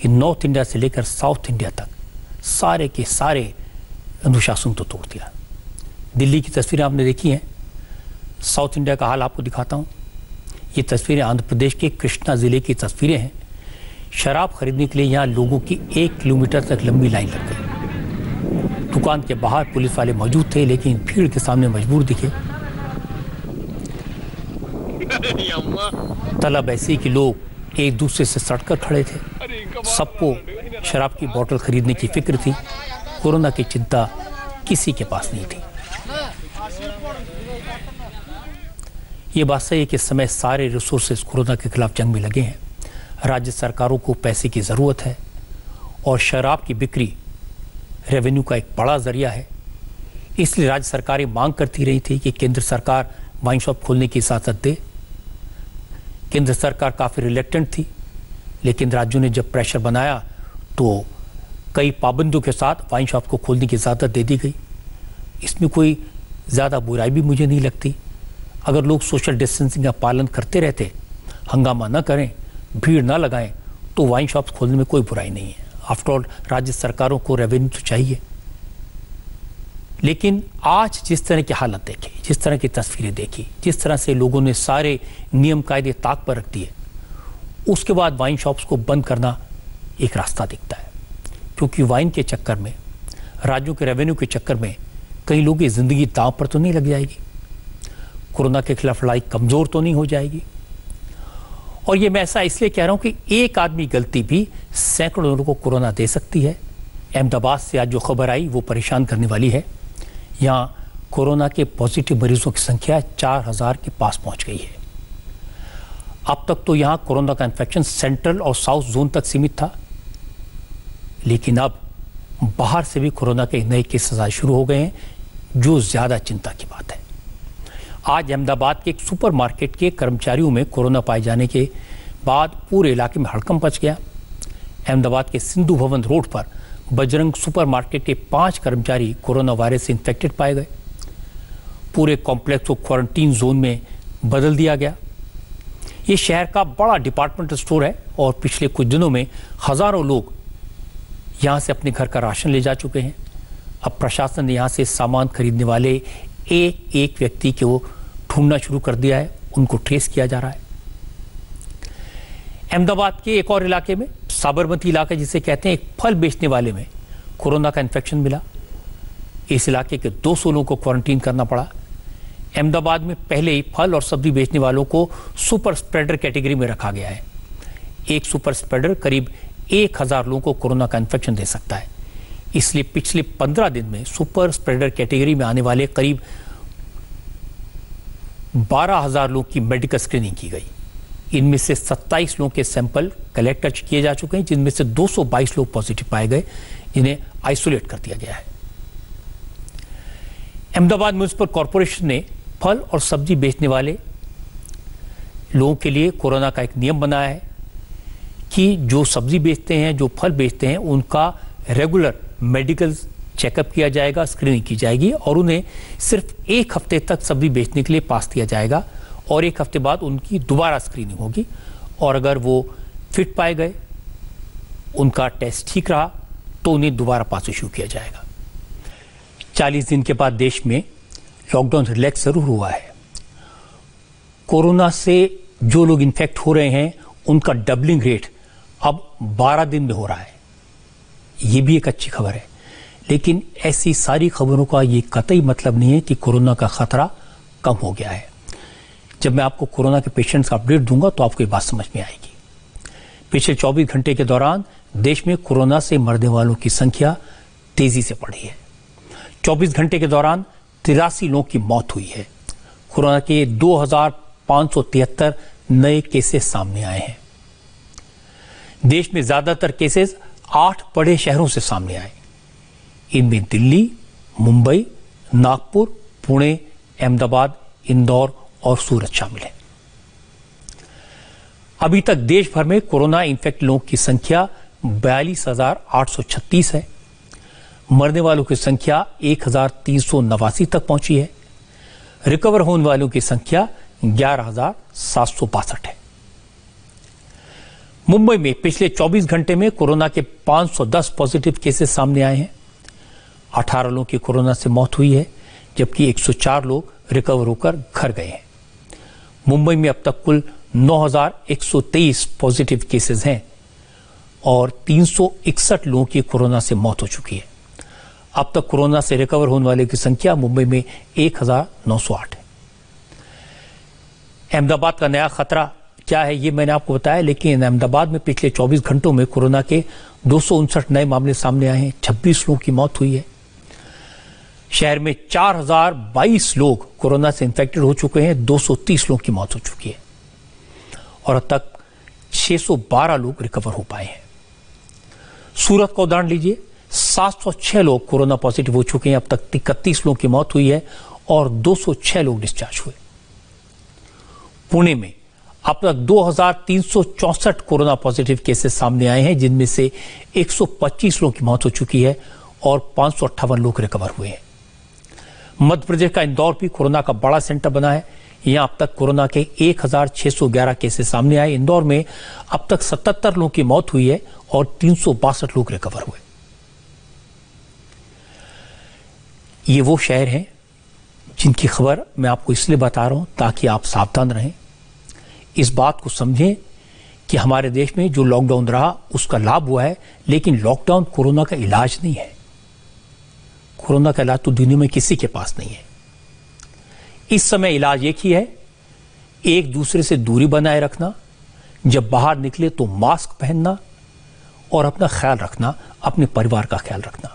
कि नॉर्थ इंडिया से लेकर साउथ इंडिया तक सारे के सारे अनुशासन तो तोड़ दिया। दिल्ली की तस्वीरें आपने देखी हैं। साउथ इंडिया का हाल आपको दिखाता हूँ। ये तस्वीरें आंध्र प्रदेश के कृष्णा ज़िले की तस्वीरें हैं। शराब खरीदने के लिए यहाँ लोगों की एक किलोमीटर तक लंबी लाइन लग गई। दुकान के बाहर पुलिस वाले मौजूद थे लेकिन भीड़ के सामने मजबूर दिखे। तलब ऐसी कि लोग एक दूसरे से सड़कर खड़े थे। सबको शराब की बोतल खरीदने की फ़िक्र थी। कोरोना की चिंता किसी के पास नहीं थी। ये बात सही है कि इस समय सारे रिसोर्सेज कोरोना के खिलाफ जंग में लगे हैं। राज्य सरकारों को पैसे की ज़रूरत है और शराब की बिक्री रेवेन्यू का एक बड़ा ज़रिया है। इसलिए राज्य सरकारें मांग करती रही थी कि केंद्र सरकार वाइन शॉप खोलने की इजाज़त दे। केंद्र सरकार काफ़ी रिलेक्टेंट थी, लेकिन राज्यों ने जब प्रेशर बनाया तो कई पाबंदियों के साथ वाइन शॉप को खोलने की इजाज़त दे दी गई। इसमें कोई ज़्यादा बुराई भी मुझे नहीं लगती। अगर लोग सोशल डिस्टेंसिंग का पालन करते रहते, हंगामा न करें, भीड़ ना लगाएँ तो वाइन शॉप्स खोलने में कोई बुराई नहीं है। आफ्टरऑल राज्य सरकारों को रेवेन्यू तो चाहिए। लेकिन आज जिस तरह की हालत देखी, जिस तरह की तस्वीरें देखी, जिस तरह से लोगों ने सारे नियम कायदे ताक पर रख दिए, उसके बाद वाइन शॉप्स को बंद करना एक रास्ता दिखता है। क्योंकि वाइन के चक्कर में राज्यों के रेवेन्यू के चक्कर में कई लोगों की ज़िंदगी दांव पर तो नहीं लग जाएगी। कोरोना के खिलाफ लड़ाई कमज़ोर तो नहीं हो जाएगी। और ये मैं ऐसा इसलिए कह रहा हूँ कि एक आदमी गलती भी सैकड़ों लोगों को कोरोना दे सकती है। अहमदाबाद से आज जो खबर आई, वो परेशान करने वाली है। यहाँ कोरोना के पॉजिटिव मरीजों की संख्या चार हज़ार के पास पहुँच गई है। अब तक तो यहाँ कोरोना का इन्फेक्शन सेंट्रल और साउथ जोन तक सीमित था। लेकिन अब बाहर से भी कोरोना के नए केसेस आए शुरू हो गए हैं, जो ज़्यादा चिंता की बात है। आज अहमदाबाद के एक सुपरमार्केट के कर्मचारियों में कोरोना पाए जाने के बाद पूरे इलाके में हड़कम मच गया। अहमदाबाद के सिंधु भवन रोड पर बजरंग सुपरमार्केट के पाँच कर्मचारी कोरोना वायरस से इन्फेक्टेड पाए गए। पूरे कॉम्प्लेक्स को क्वारंटीन जोन में बदल दिया गया। ये शहर का बड़ा डिपार्टमेंटल स्टोर है और पिछले कुछ दिनों में हज़ारों लोग यहाँ से अपने घर का राशन ले जा चुके हैं। अब प्रशासन ने यहाँ से सामान खरीदने वाले एक एक व्यक्ति को ढूंढना शुरू कर दिया है। उनको ट्रेस किया जा रहा है। अहमदाबाद के एक और इलाके में, साबरमती इलाका जिसे कहते हैं, एक फल बेचने वाले में कोरोना का इन्फेक्शन मिला। इस इलाके के 200 लोगों को क्वारंटीन करना पड़ा। अहमदाबाद में पहले ही फल और सब्ज़ी बेचने वालों को सुपर स्प्रेडर कैटेगरी में रखा गया है। एक सुपर स्प्रेडर करीब एक हज़ार लोगों को कोरोना का इन्फेक्शन दे सकता है। इसलिए पिछले पंद्रह दिन में सुपर स्प्रेडर कैटेगरी में आने वाले करीब बारह हज़ार लोग की मेडिकल स्क्रीनिंग की गई। इनमें से 27 लोगों के सैंपल कलेक्ट किए जा चुके हैं, जिनमें से 222 लोग पॉजिटिव पाए गए, जिन्हें आइसोलेट कर दिया गया है। अहमदाबाद म्यूनिसिपल कॉरपोरेशन ने फल और सब्ज़ी बेचने वाले लोगों के लिए कोरोना का एक नियम बनाया है। कि जो सब्ज़ी बेचते हैं, जो फल बेचते हैं, उनका रेगुलर मेडिकल चेकअप किया जाएगा स्क्रीनिंग की जाएगी और उन्हें सिर्फ़ एक हफ़्ते तक सब्ज़ी बेचने के लिए पास दिया जाएगा और एक हफ़्ते बाद उनकी दोबारा स्क्रीनिंग होगी और अगर वो फिट पाए गए, उनका टेस्ट ठीक रहा तो उन्हें दोबारा पास इशू किया जाएगा। 40 दिन के बाद देश में लॉकडाउन रिलैक्स ज़रूर हुआ है। कोरोना से जो लोग इन्फेक्ट हो रहे हैं, उनका डबलिंग रेट अब 12 दिन में हो रहा है। ये भी एक अच्छी खबर है। लेकिन ऐसी सारी खबरों का ये कतई मतलब नहीं है कि कोरोना का खतरा कम हो गया है। जब मैं आपको कोरोना के पेशेंट्स का अपडेट दूँगा तो आपको ये बात समझ में आएगी। पिछले 24 घंटे के दौरान देश में कोरोना से मरने वालों की संख्या तेज़ी से बढ़ी है। 24 घंटे के दौरान तिरासी लोगों की मौत हुई है। कोरोना के दो नए केसेस सामने आए हैं। देश में ज़्यादातर केसेस आठ बड़े शहरों से सामने आए। इनमें दिल्ली, मुंबई, नागपुर, पुणे, अहमदाबाद, इंदौर और सूरत शामिल है। अभी तक देश भर में कोरोना इन्फेक्ट लोगों की संख्या बयालीस हज़ार आठ सौ छत्तीस है। मरने वालों की संख्या एक हज़ार तीन सौ नवासी तक पहुँची है। रिकवर होने वालों की संख्या ग्यारह हज़ार सात सौ बासठ है। मुंबई में पिछले 24 घंटे में कोरोना के 510 पॉजिटिव केसेस सामने आए हैं। 18 लोगों की कोरोना से मौत हुई है जबकि 104 लोग रिकवर होकर घर गए हैं। मुंबई में अब तक कुल 9,123 पॉजिटिव केसेस हैं और 361 लोगों की कोरोना से मौत हो चुकी है। अब तक कोरोना से रिकवर होने वाले की संख्या मुंबई में 1,908 है। अहमदाबाद का नया खतरा क्या है ये मैंने आपको बताया, लेकिन अहमदाबाद में पिछले 24 घंटों में कोरोना के दो सौ उनसठ नए मामले सामने आए हैं 26 लोगों की मौत हुई है। शहर में 4022 लोग कोरोना से इन्फेक्टेड हो चुके हैं 230 लोगों की मौत हो चुकी है। और अब तक 612 लोग रिकवर हो पाए हैं। सूरत का उदाहरण लीजिए 706 लोग कोरोना पॉजिटिव हो चुके हैं, अब तक इकतीस लोगों की मौत हुई है और 206 लोग डिस्चार्ज हुए। पुणे में अब तक 2,364 कोरोना पॉजिटिव केसेस सामने आए हैं जिनमें से 125 लोगों की मौत हो चुकी है और पाँच लोग रिकवर हुए हैं। मध्य प्रदेश का इंदौर भी कोरोना का बड़ा सेंटर बना है। यहाँ अब तक कोरोना के 1,611 केसेस सामने आए। इंदौर में अब तक 77 लोगों की मौत हुई है और तीन सौ बासठ लोग रिकवर हुए। ये वो शहर हैं जिनकी खबर मैं आपको इसलिए बता रहा हूँ ताकि आप सावधान रहें। इस बात को समझें कि हमारे देश में जो लॉकडाउन रहा, उसका लाभ हुआ है, लेकिन लॉकडाउन कोरोना का इलाज नहीं है। कोरोना का इलाज तो दुनिया में किसी के पास नहीं है। इस समय इलाज एक ही है, एक दूसरे से दूरी बनाए रखना, जब बाहर निकले तो मास्क पहनना और अपना ख्याल रखना, अपने परिवार का ख्याल रखना।